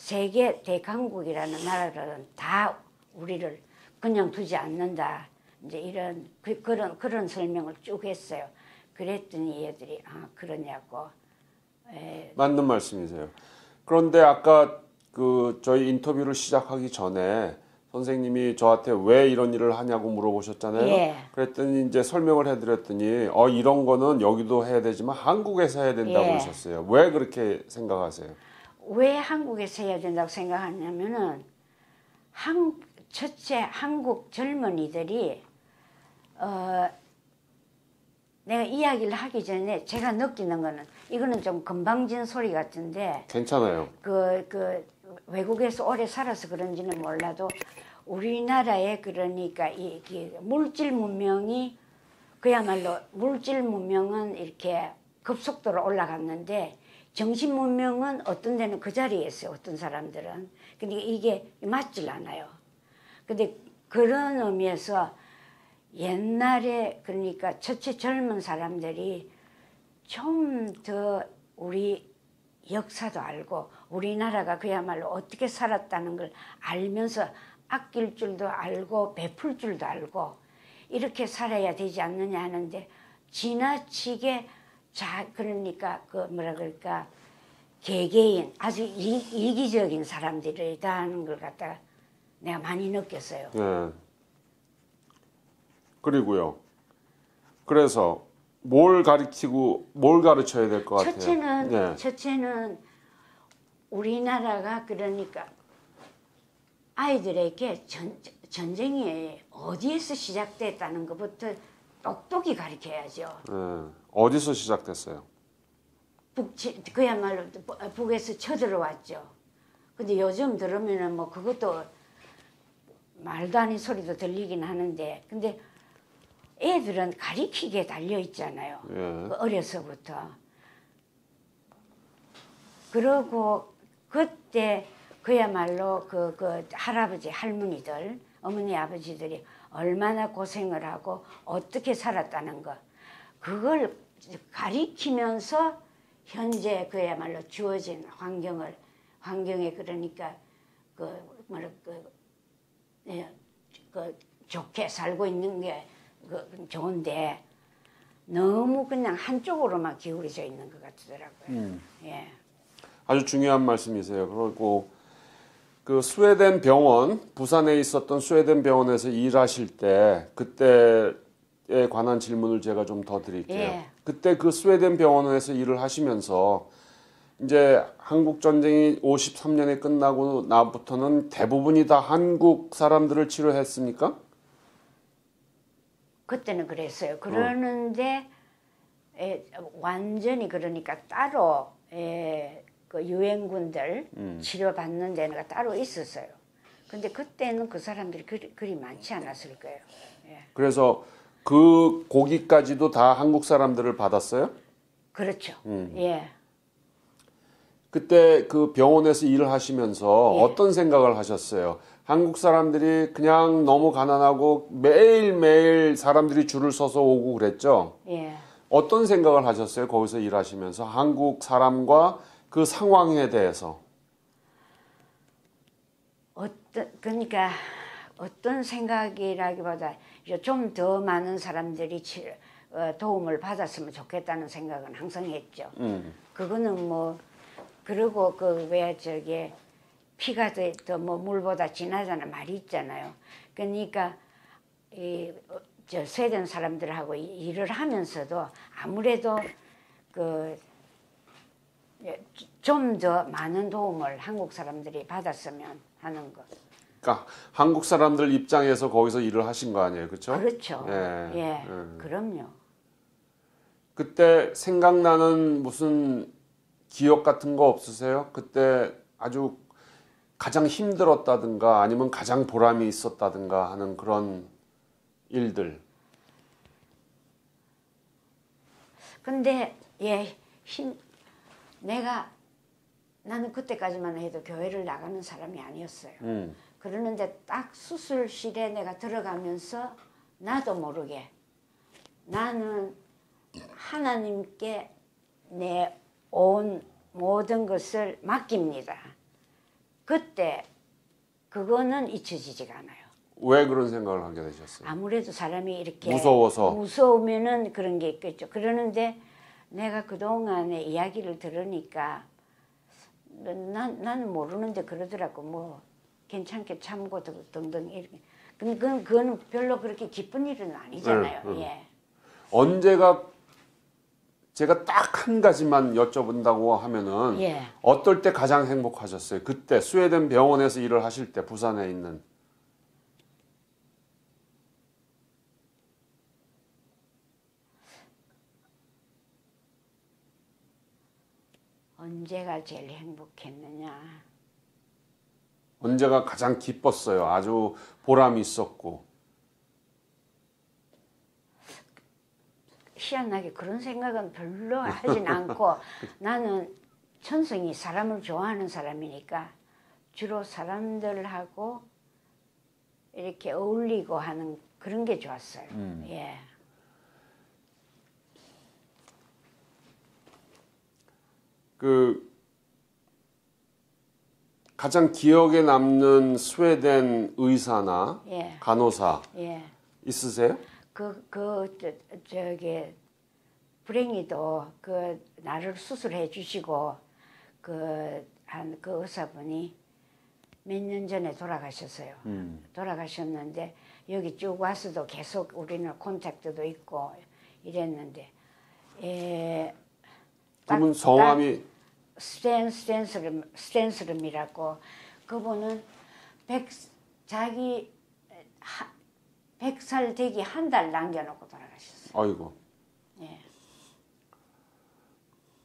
세계 대강국이라는 나라들은 다 우리를 그냥 두지 않는다. 이제 이런 그, 그런 그런 설명을 쭉 했어요. 그랬더니 얘들이 아 그러냐고. 에, 맞는 말씀이세요. 그런데 아까 그 저희 인터뷰를 시작하기 전에 선생님이 저한테 왜 이런 일을 하냐고 물어보셨잖아요. 예. 그랬더니 이제 설명을 해드렸더니 어 이런 거는 여기도 해야 되지만 한국에서 해야 된다고 예. 그러셨어요. 왜 그렇게 생각하세요? 왜 한국에서 해야 된다고 생각하냐면은 한 첫째 한국 젊은이들이 어 내가 이야기를 하기 전에 제가 느끼는 거는 이거는 좀 건방진 소리 같은데 괜찮아요. 그, 그 외국에서 오래 살아서 그런지는 몰라도 우리나라에 그러니까 이, 이 물질 문명이 그야말로 물질 문명은 이렇게 급속도로 올라갔는데 정신 문명은 어떤 데는 그 자리에 있어요. 어떤 사람들은. 근데 이게 맞질 않아요. 근데 그런 의미에서 옛날에 그러니까 첫째 젊은 사람들이 좀 더 우리 역사도 알고 우리나라가 그야말로 어떻게 살았다는 걸 알면서 아낄 줄도 알고 베풀 줄도 알고 이렇게 살아야 되지 않느냐 하는데 지나치게 자 그러니까 그 뭐라 그럴까 개개인 아주 이, 이기적인 사람들이다 하는 걸 갖다가 내가 많이 느꼈어요. 예. 그리고요. 그래서 뭘 가르치고 뭘 가르쳐야 될 것 같아요. 첫째는 예. 첫째는 우리나라가 그러니까 아이들에게 전, 전쟁이 어디에서 시작됐다는 것부터 똑똑히 가르쳐야죠. 예. 어디서 시작됐어요? 북 그야말로 북에서 쳐들어왔죠. 근데 요즘 들으면은 뭐 그것도 말도 아닌 소리도 들리긴 하는데 근데 애들은 가리키게 달려 있잖아요. 예. 그 어려서부터. 그러고 그때 그야말로 그, 그 할아버지 할머니들 어머니 아버지들이 얼마나 고생을 하고 어떻게 살았다는 거 그걸 가리키면서 현재 그야말로 주어진 환경을 환경에 그러니까 그 뭐라 그, 예, 그 좋게 살고 있는 게 그 좋은데 너무 그냥 한쪽으로만 기울어져 있는 것 같더라고요. 예. 아주 중요한 말씀이세요. 그리고 그 스웨덴 병원 부산에 있었던 스웨덴 병원에서 일하실 때 그때에 관한 질문을 제가 좀 더 드릴게요. 예. 그때 그 스웨덴 병원에서 일을 하시면서 이제 한국 전쟁이 53년에 끝나고 나부터는 대부분이 다 한국 사람들을 치료했습니까? 그때는 그랬어요. 그러는데 에, 완전히 그러니까 따로 에, 그 유엔군들 치료받는 데가 따로 있었어요. 근데 그때는 그 사람들이 그리, 그리 많지 않았을 거예요. 예. 그래서 그 고기까지도 다 한국 사람들을 받았어요? 그렇죠. 예. 그때 그 병원에서 일을 하시면서 예. 어떤 생각을 하셨어요? 한국 사람들이 그냥 너무 가난하고 매일매일 사람들이 줄을 서서 오고 그랬죠? 예. 어떤 생각을 하셨어요? 거기서 일하시면서 한국 사람과 그 상황에 대해서. 어떤 그러니까 어떤 생각이라기보다 좀 더 많은 사람들이 치, 어, 도움을 받았으면 좋겠다는 생각은 항상 했죠. 음. 그거는 뭐 그리고 그 왜 저기 피가 더뭐 물보다 진하다는 말이 있잖아요. 그러니까 이저 스웨덴 사람들하고 이- 일을 하면서도 아무래도 그 좀 더 많은 도움을 한국 사람들이 받았으면 하는 것. 그러니까 한국 사람들 입장에서 거기서 일을 하신 거 아니에요, 그렇죠? 그렇죠. 예. 예, 음. 그럼요. 그때 생각나는 무슨 기억 같은 거 없으세요? 그때 아주 가장 힘들었다든가 아니면 가장 보람이 있었다든가 하는 그런 일들. 근데 예, 힘 내가 나는 그때까지만 해도 교회를 나가는 사람이 아니었어요. 음. 그러는데 딱 수술실에 내가 들어가면서 나도 모르게 나는 하나님께 내 온 모든 것을 맡깁니다. 그때 그거는 잊혀지지가 않아요. 왜 그런 생각을 하게 되셨어요? 아무래도 사람이 이렇게 무서워서. 무서우면은 그런 게 있겠죠. 그러는데 내가 그동안의 이야기를 들으니까 난, 나는 모르는데 그러더라고 뭐 괜찮게 참고 등- 등등 이렇게 근데 그건, 그건 별로 그렇게 기쁜 일은 아니잖아요. 네, 네. 예. 언제가 제가 딱 한 가지만 여쭤본다고 하면은 예. 어떨 때 가장 행복하셨어요? 그때 스웨덴 병원에서 일을 하실 때 부산에 있는 언제가 제일 행복했느냐? 언제가 가장 기뻤어요? 아주 보람이 있었고 희한하게 그런 생각은 별로 하진 않고 나는 천성이 사람을 좋아하는 사람이니까 주로 사람들하고 이렇게 어울리고 하는 그런 게 좋았어요. 예. 그 가장 기억에 남는 스웨덴 의사나 예. 간호사 예. 있으세요? 그, 그, 저, 저기, 불행히도 그, 나를 수술해 주시고, 그, 한, 그 의사분이 몇 년 전에 돌아가셨어요. 돌아가셨는데, 여기 쭉 와서도 계속 우리는 콘택트도 있고 이랬는데, 에, 딱- 그분 성함이 스탠 스탠스름 스탠스름이라고 그분은 백 자기 하, 100살 되기 한 달 남겨놓고 돌아가셨어요. 아이고 예.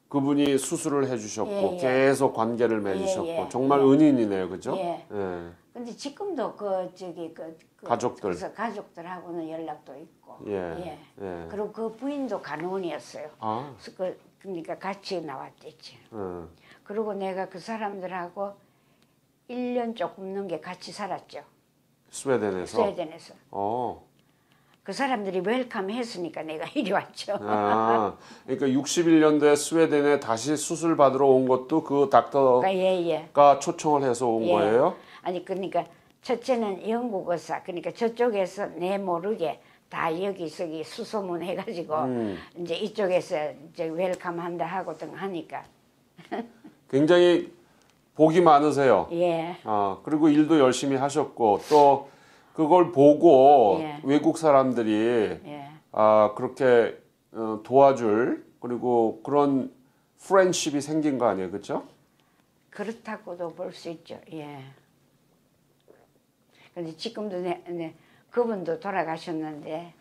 그분이 수술을 해주셨고 예, 예. 계속 관계를 맺으셨고 예, 예. 정말 예. 은인이네요, 그죠? 예. 예. 근데 지금도 그 저기 그, 그 가족들. 그래서 가족들하고는 연락도 있고. 예. 예. 그리고 그 부인도 간호원이었어요. 아, 그래서 그 그러니까 같이 나왔댔지. 예. 그리고 내가 그 사람들하고 1년 조금 넘게 같이 살았죠. 스웨덴에서. 스웨덴에서. 어. 그 사람들이 welcome 했으니까 내가 이리 왔죠. 아, 그러니까 61년도에 스웨덴에 다시 수술 받으러 온 것도 그 닥터가 예, 예. 초청을 해서 온 예. 거예요? 아니 그러니까 첫째는 영국 의사 그러니까 저쪽에서 내 모르게 다 여기 저기 수소문 해가지고 음. 이제 이쪽에서 이제 welcome 한다 하고 등 하니까 굉장히 복이 많으세요. 예 아, 그리고 일도 열심히 하셨고 또 그걸 보고 예. 외국 사람들이 예. 아, 그렇게 어, 도와줄 그리고 그런 프렌십이 생긴 거 아니에요, 그렇죠? 그렇다고도 볼 수 있죠. 예. 근데 지금도 내, 내 그분도 돌아가셨는데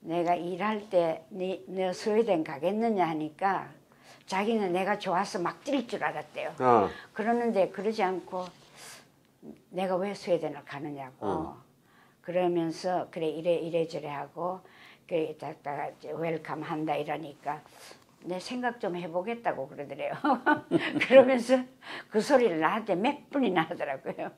내가 일할 때너 스웨덴 가겠느냐 하니까 자기는 내가 좋아서 막 뛸 줄 알았대요. 아, 그러는데 그러지 않고 내가 왜 스웨덴을 가느냐고 어. 그러면서 그래 이래 이래저래 하고 그래 이제 welcome 한다 이러니까 내 생각 좀 해보겠다고 그러더래요. 그러면서 그 소리를 나한테 몇 분이나 하더라고요.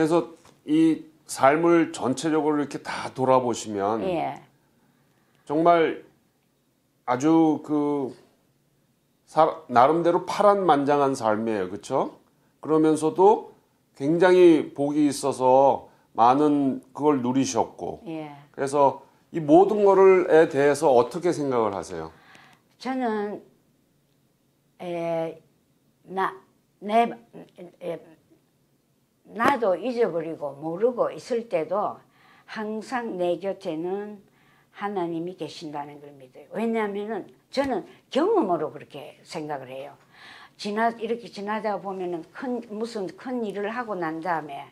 그래서 이 삶을 전체적으로 이렇게 다 돌아보시면 예, 정말 아주 그 사- 나름대로 파란만장한 삶이에요, 그렇죠? 그러면서도 굉장히 복이 있어서 많은 그걸 누리셨고 예. 그래서 이 모든 거를에 대해서 어떻게 생각을 하세요? 저는 에, 나, 내, 에, 나도 잊어버리고 모르고 있을 때도 항상 내 곁에는 하나님이 계신다는 걸 믿어요. 왜냐하면은 저는 경험으로 그렇게 생각을 해요. 지나 이렇게 지나다 보면은 큰 무슨 큰 일을 하고 난 다음에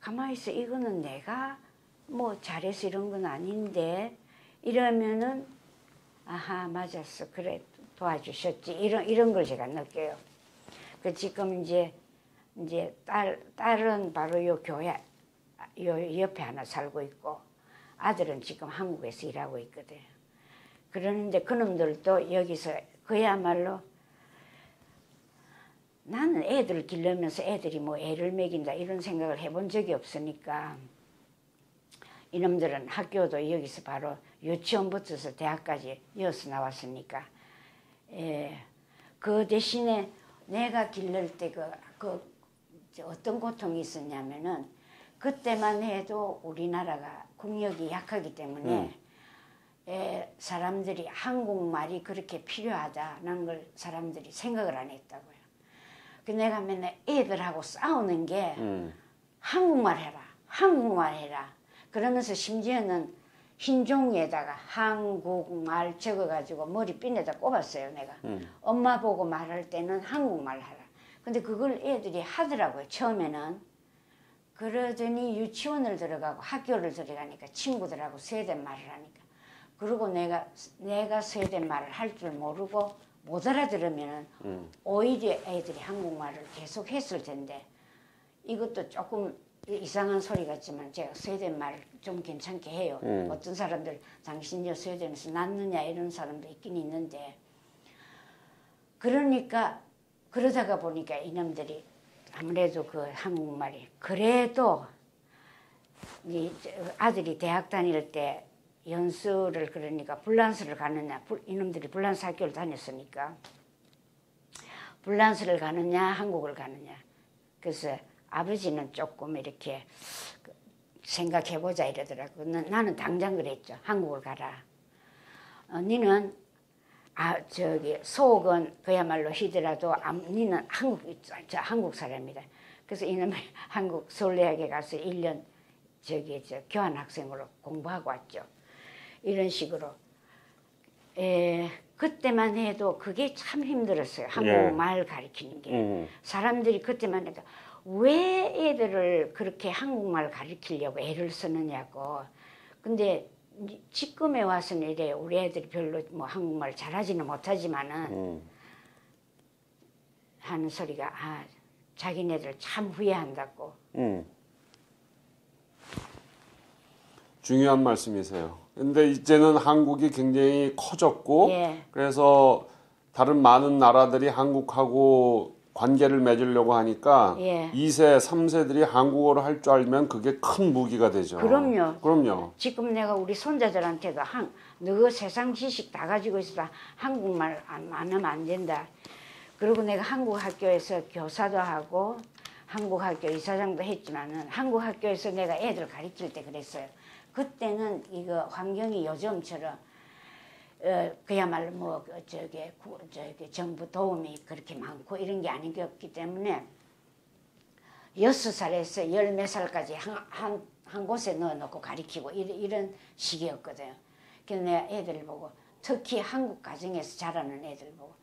가만히 있어 이거는 내가 뭐 잘해서 이런 건 아닌데 이러면은 아하 맞았어 그래 도와주셨지 이런 이런 걸 제가 느껴요. 그 지금 이제 이제 딸 딸은 바로 요 교회 요 옆에 하나 살고 있고 아들은 지금 한국에서 일하고 있거든. 그러는데 그놈들도 여기서 그야말로 나는 애들 기르면서 애들이 뭐 애를 먹인다 이런 생각을 해본 적이 없으니까 이놈들은 학교도 여기서 바로 유치원부터서 대학까지 이어서 나왔으니까 예, 그 대신에 내가 기를 때그 그 어떤 고통이 있었냐면은 그때만 해도 우리나라가 국력이 약하기 때문에 예, 사람들이 한국말이 그렇게 필요하다는 걸 사람들이 생각을 안 했다고요. 그 내가 맨날 애들하고 싸우는 게 음. 한국말 해라, 한국말 해라. 그러면서 심지어는 흰 종이에다가 한국말 적어가지고 머리핀에다 꼽았어요, 내가. 엄마 보고 말할 때는 한국말 하라. 근데 그걸 애들이 하더라고요, 처음에는. 그러더니 유치원을 들어가고 학교를 들어가니까 친구들하고 스웨덴 말을 하니까. 그리고 내가, 내가 스웨덴 말을 할 줄 모르고 못 알아들으면은 오히려 애들이 한국말을 계속 했을 텐데 이것도 조금 이- 이상한 소리 같지만 제가 스웨덴 말좀 괜찮게 해요. 음. 어떤 사람들 당신이 스웨덴에서 났느냐 이런 사람도 있긴 있는데 그러니까 그러다가 보니까 이놈들이 아무래도 그 한국말이 그래도 이저 아들이 대학 다닐 때 연수를 그러니까 불란스를 가느냐 불- 이놈들이 불란스 학교를 다녔으니까 불란스를 가느냐 한국을 가느냐. 그래서 아버지는 조금 이렇게 그 생각해보자 이러더라고. 나- 나는 당장 그랬죠. 한국을 가라. 어, 니는 아 저기 속은 그야말로 히더라도 암, 니는 한국 저 한국 사람이다 그래서 이놈이 한국 서울대학에 가서 1년 저기 저 교환 학생으로 공부하고 왔죠 이런 식으로 에, 그때만 해도 그게 참 힘들었어요. 한국말 가르치는 게. 음. 사람들이 그때만 해도 왜 애들을 그렇게 한국말 가르치려고 애를 쓰느냐고. 근데 이- 지금에 와서는 이래 우리 애들이 별로 뭐 한국말 잘하지는 못하지만은 음. 하는 소리가 아 자기네들 참 후회한다고. 음. 중요한 말씀이세요. 근데 이제는 한국이 굉장히 커졌고 예. 그래서 다른 많은 나라들이 한국하고 관계를 맺으려고 하니까 예. 2세, 3세들이 한국어를 할 줄 알면 그게 큰 무기가 되죠. 그럼요. 그럼요. 지금 내가 우리 손자들한테도 한 너가 세상 지식 다 가지고 있어도 한국말 안, 안 하면 안 된다. 그리고 내가 한국 학교에서 교사도 하고 한국 학교 이사장도 했지만은 한국 학교에서 내가 애들 가르칠 때 그랬어요. 그때는 이거 환경이 요즘처럼 어, 그야말로 뭐그 구- 저기 정부 도움이 그렇게 많고 이런 게 아니었기 때문에 여섯 살에서 열 몇 살까지 한, 한, 한 곳에 넣어놓고 가리키고 이런, 이런 식이었거든요. 그래서 내가 애들 보고 특히 한국 가정에서 자라는 애들 보고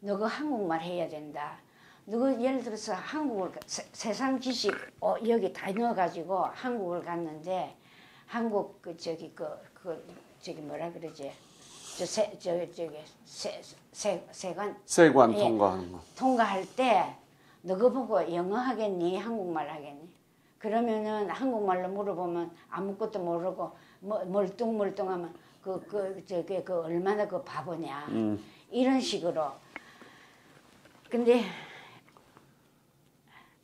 너가 한국말 해야 된다. 너가 예를 들어서 한국을 가- 세, 세상 지식 어, 여기 다 넣어가지고 한국을 갔는데 한국 그 저기 그, 그 저기 뭐라 그러지 저 세 저 저기 세 세 세관 세관 예. 통과하는 거. 통과할 때 너가 보고 영어 하겠니 한국말 하겠니 그러면은 한국말로 물어보면 아무것도 모르고 뭐 멀뚱멀뚱하면 그 그 저기 그 얼마나 그 바보냐 음. 이런 식으로 근데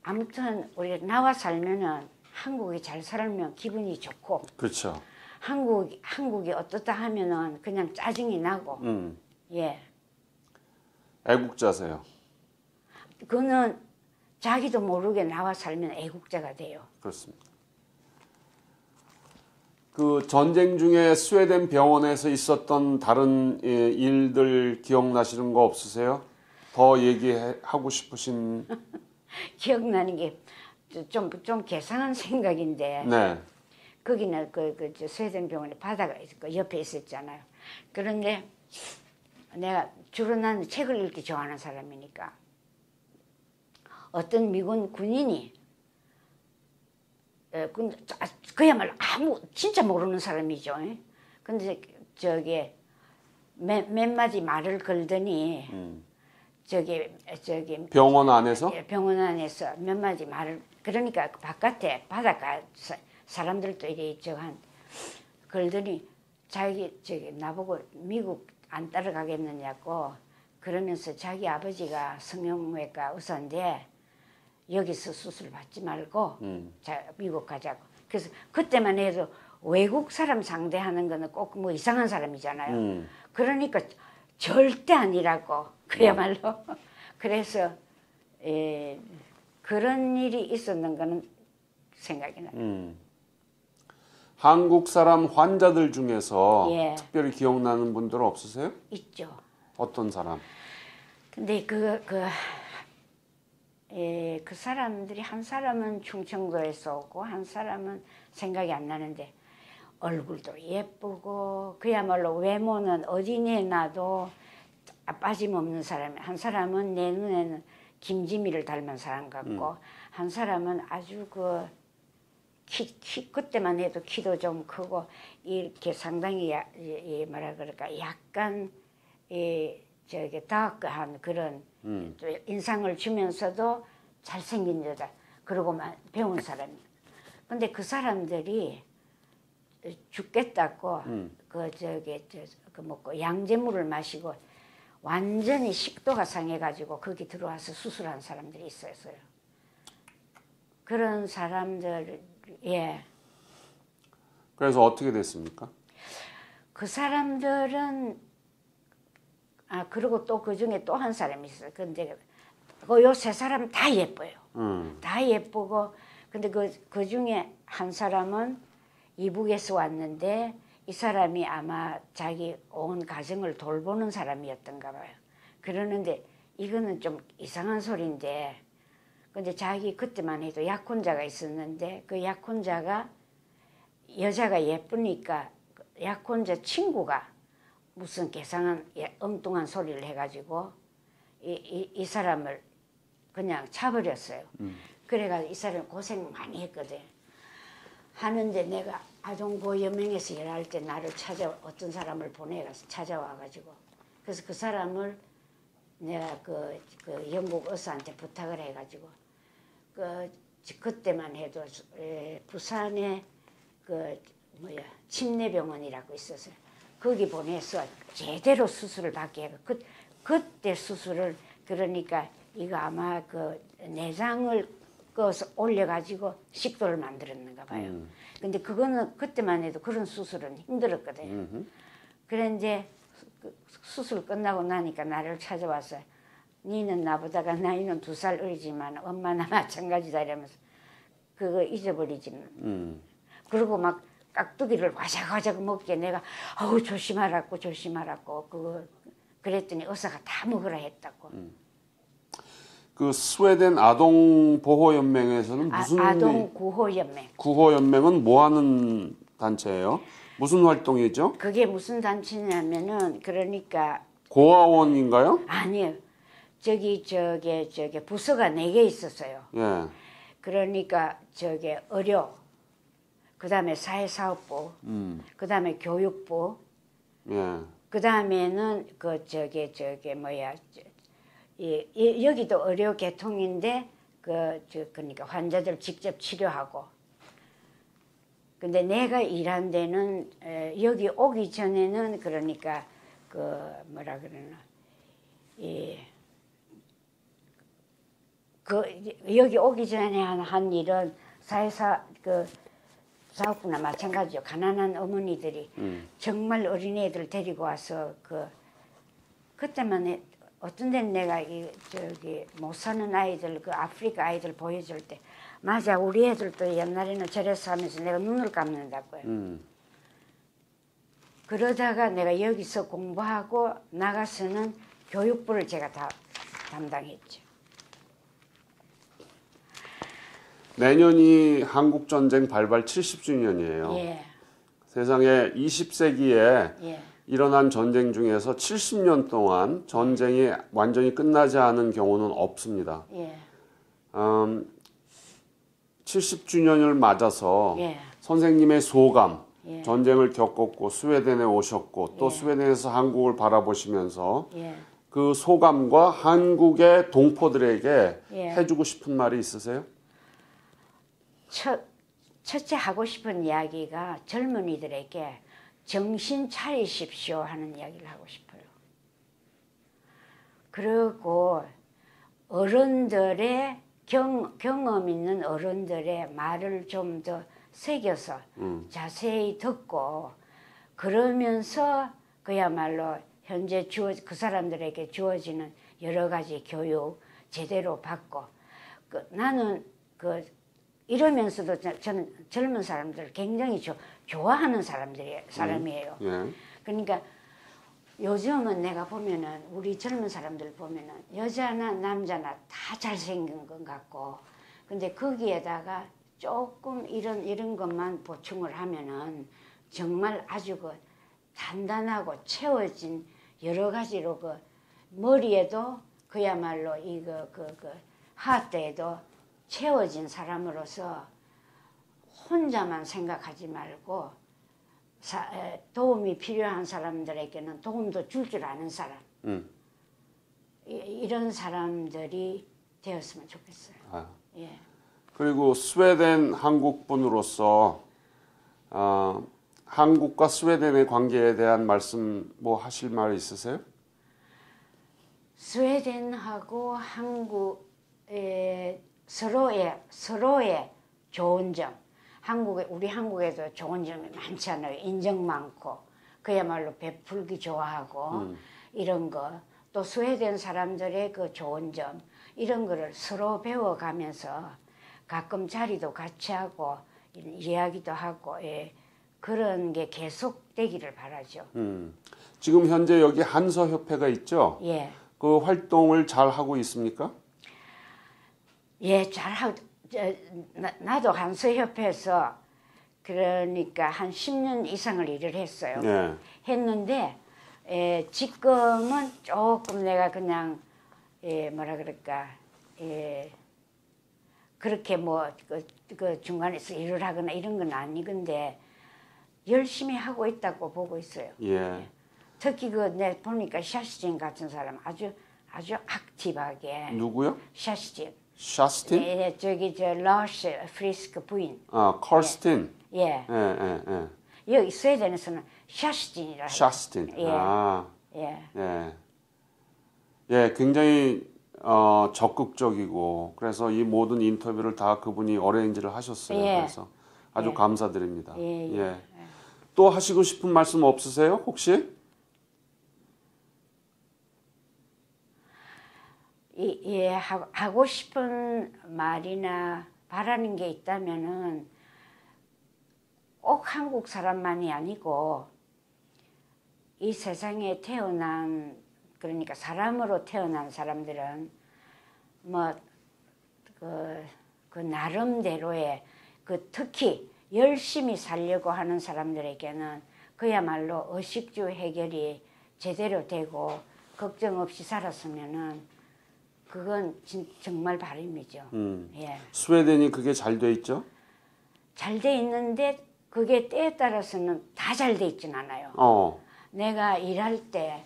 아무튼 우리 나와 살면은 한국에 잘 살면 기분이 좋고 그렇죠. 한국 한국이 어떻다 하면은 그냥 짜증이 나고 음. 예 애국자세요. 그거는 자기도 모르게 나와 살면 애국자가 돼요. 그렇습니다. 그 전쟁 중에 스웨덴 병원에서 있었던 다른 예, 일들 기억나시는 거 없으세요? 더 얘기하고 싶으신 기억나는 게 좀좀 계산한 생각인데 네. 거기는 그 그 저 스웨덴 병원에 바다가 있- 그 옆에 있었잖아요. 그런데 내가 주로 나는 책을 읽기 좋아하는 사람이니까 어떤 미군 군인이 그야말로 아무 진짜 모르는 사람이죠. 예? 근데 저기 몇, 몇 마디 말을 걸더니 음. 저기 저기 병원 안에서 예, 병원 안에서 몇 마디 말을 그러니까 그 바깥에 바닷가 사, 사람들도 이래 저한 그러더니 자기 저기 나보고 미국 안 따라가겠느냐고 그러면서 자기 아버지가 성형외과 의사인데 여기서 수술 받지 말고 음. 자 미국 가자고 그래서 그때만 해도 외국 사람 상대하는 거는 꼭 뭐 이상한 사람이잖아요. 음. 그러니까 절대 아니라고 그야말로 그래서 에, 그런 일이 있었는 거는 생각이 나요. 음. 한국 사람 환자들 중에서 예. 특별히 기억나는 분들 없으세요? 있죠. 어떤 사람? 근데 그, 그, 에, 그 사람들이 한 사람은 충청도에서 오고 한 사람은 생각이 안 나는데 얼굴도 예쁘고 그야말로 외모는 어디 내놔도 빠짐없는 사람이 한 사람은 내 눈에는 김지미를 닮은 사람 같고 한 사람은 아주 그 키, 키 그때만 해도 키도 좀 크고 이렇게 상당히 야, 이, 이 뭐라 그럴까 약간 이 저기 다크한 그런 음. 또 인상을 주면서도 잘생긴 여자 그리고 만 배운 사람이 근데 그 사람들이 죽겠다고 음. 그 저기 저그 먹고 양제물을 마시고 완전히 식도가 상해가지고 거기 들어와서 수술한 사람들이 있었어요. 그런 사람들 예. 그래서 어떻게 됐습니까? 그 사람들은 아 그리고 또 그 중에 또 한 사람이 있어요. 근데 그요 세 사람 다 예뻐요. 음. 다 예쁘고 근데 그, 그 중에 한 사람은 이북에서 왔는데 이 사람이 아마 자기 온 가정을 돌보는 사람이었던가 봐요. 그러는데 이거는 좀 이상한 소리인데 근데 자기 그때만 해도 약혼자가 있었는데 그 약혼자가 여자가 예쁘니까 약혼자 친구가 무슨 개상한 예- 엉뚱한 소리를 해가지고 이, 이, 이 사람을 그냥 차버렸어요. 그래가지고 이 사람 고생 많이 했거든. 하는데 내가 아동보호연맹에서 일할 때 나를 찾아 어떤 사람을 보내가서 찾아와가지고 그래서 그 사람을 내가 그, 그 영국 의사한테 부탁을 해가지고 그 그때만 해도 에, 부산에 그 뭐야 침례병원이라고 있었어요. 거기 보내서 제대로 수술을 받게 해가 그 그때 수술을 그러니까 이거 아마 그 내장을 꺼서 올려가지고 식도를 만들었는가 봐요. 근데 그거는 그때만 해도 그런 수술은 힘들었거든요. 그래 이제 그 수술 끝나고 나니까 나를 찾아와서 니는 나보다가 나이는 두 살 어리지만 엄마나 마찬가지다 이러면서 그거 잊어버리지는 음. 그리고 막 깍두기를 와작와작 먹게 내가 아우 조심하라고 조심하라고 그거 그랬더니 의사가 다 먹으라 했다고 그 스웨덴 아동 보호 연맹에서는 무슨 아, 동 구호 연맹 구호 연맹은 뭐 하는 단체예요? 무슨 활동이죠? 그게 무슨 단체냐면은 그러니까 고아원인가요? 아니에요 저기 저기 저기 부서가 네 개 있었어요 예. 그러니까 저기 의료 그 다음에 사회사업부 음. 그 다음에 교육부 예. 그 다음에는 그 저기 저기 뭐야 저, 이, 이, 여기도 의료 계통인데 그 저 그러니까 환자들 직접 치료하고 근데 내가 일한 데는 에, 여기 오기 전에는 그러니까 그 뭐라 그러나 이 그 여기 오기 전에 한, 한 일은 사회사 그 사업부나 마찬가지죠. 가난한 어머니들이 정말 어린애들 데리고 와서 그 그때만 해, 어떤 데는 내가 이 저기 못 사는 아이들 그 아프리카 아이들 보여줄 때 맞아 우리 애들도 옛날에는 저래서 하면서 내가 눈을 감는다고요. 음. 그러다가 내가 여기서 공부하고 나가서는 교육부를 제가 다 담당했죠. 내년이 한국 전쟁 발발 70주년이에요. 예, 세상에 20세기에 예, 일어난 전쟁 중에서 70년 동안 전쟁이 완전히 끝나지 않은 경우는 없습니다. 예, 음, 70주년을 맞아서 예, 선생님의 소감, 예. 전쟁을 겪었고 스웨덴에 오셨고 또 예. 스웨덴에서 한국을 바라보시면서 예. 그 소감과 한국의 동포들에게 예. 해주고 싶은 말이 있으세요? 첫, 첫째 하고 싶은 이야기가 젊은이들에게 정신 차리십시오 하는 이야기를 하고 싶어요. 그리고 어른들의 경, 경험 있는 어른들의 말을 좀 더 새겨서 자세히 듣고 그러면서 그야말로 현재 주어 그 사람들에게 주어지는 여러 가지 교육 제대로 받고 그 나는 그 이러면서도 저- 저는 젊은 사람들을 굉장히 조, 좋아하는 사람들이 사람이에요. 예. 그러니까 요즘은 내가 보면은 우리 젊은 사람들 보면은 여자나 남자나 다 잘생긴 것 같고 근데 거기에다가 조금 이런 이런 것만 보충을 하면은 정말 아주 그 단단하고 채워진 여러 가지로 그 머리에도 그야말로 이거 그 그 하트에도 채워진 사람으로서 혼자만 생각하지 말고 사- 에, 도움이 필요한 사람들에게는 도움도 줄줄 아는 사람 음. 이, 이런 사람들이 되었으면 좋겠어요. 아, 예. 그리고 스웨덴 한국 분으로서 어, 한국과 스웨덴의 관계에 대한 말씀 뭐 하실 말 있으세요? 스웨덴하고 한국의 서로의 서로의 좋은 점, 한국에 우리 한국에도 좋은 점이 많잖아요. 인정 많고 그야말로 베풀기 좋아하고 이런 거. 또 스웨덴 사람들의 그 좋은 점 이런 거를 서로 배워가면서 가끔 자리도 같이 하고 이야기도 하고 예, 그런 게 계속되기를 바라죠. 음, 지금 현재 여기 한서 협회가 있죠. 예. 그 활동을 잘 하고 있습니까? 예, 잘하고 저, 나, 나도 한서협회에서 그러니까 한 10년 이상을 일을 했어요. 예. 했는데 에, 지금은 조금 내가 그냥 예, 뭐라 그럴까 예, 그렇게 뭐그 그 중간에서 일을 하거나 이런 건 아니건데 열심히 하고 있다고 보고 있어요. 예. 특히 그 내 보니까 샤시진 같은 사람 아주 아주 액티브하게 누구요? 샤시진 샤스틴? 예, 저기 저 러시 프리스크 부인. 아, 컬스틴. 예. 예, 예, 예. 여기 스웨덴에서는 샤스틴이라. 샤스틴. 예. 아, 예. 예. 예, 굉장히 어, 적극적이고 그래서 이 모든 인터뷰를 다 그분이 어레인지를 하셨어요. 예. 그래서 아주 예. 감사드립니다. 예, 예. 또 하시고 싶은 말씀 없으세요? 혹시? 예, 하고, 싶은 말이나 바라는 게 있다면은 꼭 한국 사람만이 아니고 이 세상에 태어난 그러니까 사람으로 태어난 사람들은 뭐 그, 그 나름대로의 그 특히 열심히 살려고 하는 사람들에게는 그야말로 의식주 해결이 제대로 되고 걱정 없이 살았으면은 그건 진, 정말 바람이죠. 음. 예. 스웨덴이 그게 잘 돼 있죠? 잘 돼 있는데 그게 때에 따라서는 다 잘 돼 있진 않아요. 어. 내가 일할 때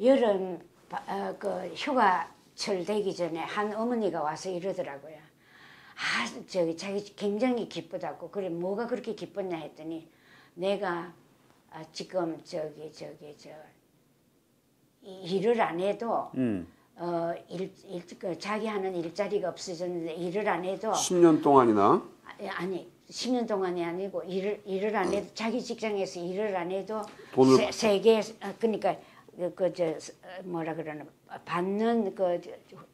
여름 바- 어, 그 휴가철 되기 전에 한 어머니가 와서 이러더라고요. 아 저기 자기 굉장히 기쁘다고 그래 뭐가 그렇게 기뻤냐 했더니 내가 아, 지금 저기 저기 저 이- 일을 안 해도 음. 어, 일, 일, 그 자기 하는 일자리가 없어졌는데 일을 안 해도 10년 동안이나 아니, 아니 10년 동안이 아니고 일을 일을 안 해도 자기 직장에서 일을 안 해도 돈을 세, 세계 어, 그러니까 그저 뭐라 그러나 받는 그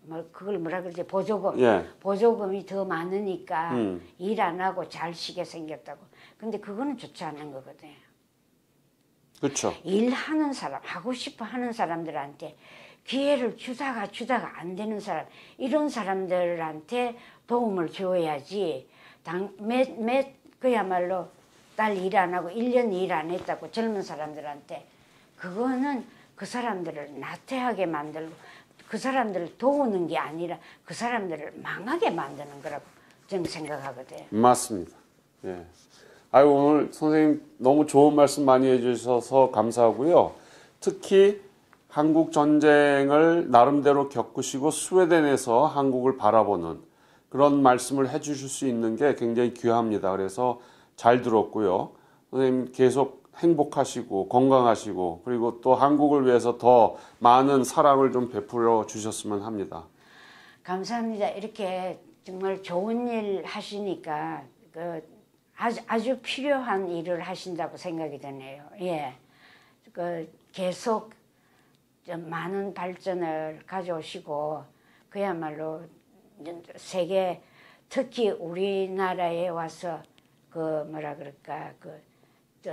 뭐 그걸 뭐라 그러지 보조금 예. 보조금이 더 많으니까 음. 일안 하고 잘 쉬게 생겼다고 근데 그거는 좋지 않은 거거든. 요 그렇죠. 일하는 사람, 하고 싶어 하는 사람들한테 기회를 주다가 주다가 안 되는 사람, 이런 사람들한테 도움을 줘야지. 당, 몇, 몇, 그야말로 딸 일 안 하고 1년 일 안 했다고 젊은 사람들한테 그거는 그 사람들을 나태하게 만들고 그 사람들을 도우는 게 아니라 그 사람들을 망하게 만드는 거라고 저는 생각하거든요. 맞습니다. 예. 아유, 오늘 선생님 너무 좋은 말씀 많이 해주셔서 감사하고요. 특히 한국 전쟁을 나름대로 겪으시고 스웨덴에서 한국을 바라보는 그런 말씀을 해주실 수 있는 게 굉장히 귀합니다. 그래서 잘 들었고요. 선생님 계속 행복하시고 건강하시고 그리고 또 한국을 위해서 더 많은 사랑을 좀 베풀어 주셨으면 합니다. 감사합니다. 이렇게 정말 좋은 일 하시니까 그 아주, 아주 필요한 일을 하신다고 생각이 드네요. 예, 그 계속 좀 많은 발전을 가져오시고 그야말로 세계 특히 우리나라에 와서 그 뭐라 그럴까 그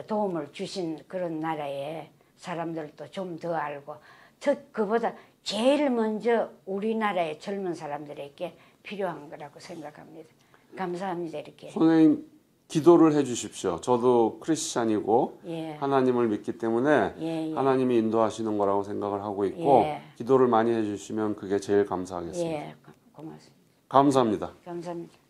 도움을 주신 그런 나라의 사람들도 좀 더 알고 특 그보다 제일 먼저 우리나라의 젊은 사람들에게 필요한 거라고 생각합니다. 감사합니다 이렇게. 선생님 기도를 해 주십시오. 저도 크리스찬이고 예. 하나님을 믿기 때문에 예, 예. 하나님이 인도하시는 거라고 생각을 하고 있고 예. 기도를 많이 해 주시면 그게 제일 감사하겠습니다. 예, 고- 고맙습니다. 감사합니다. 감사합니다.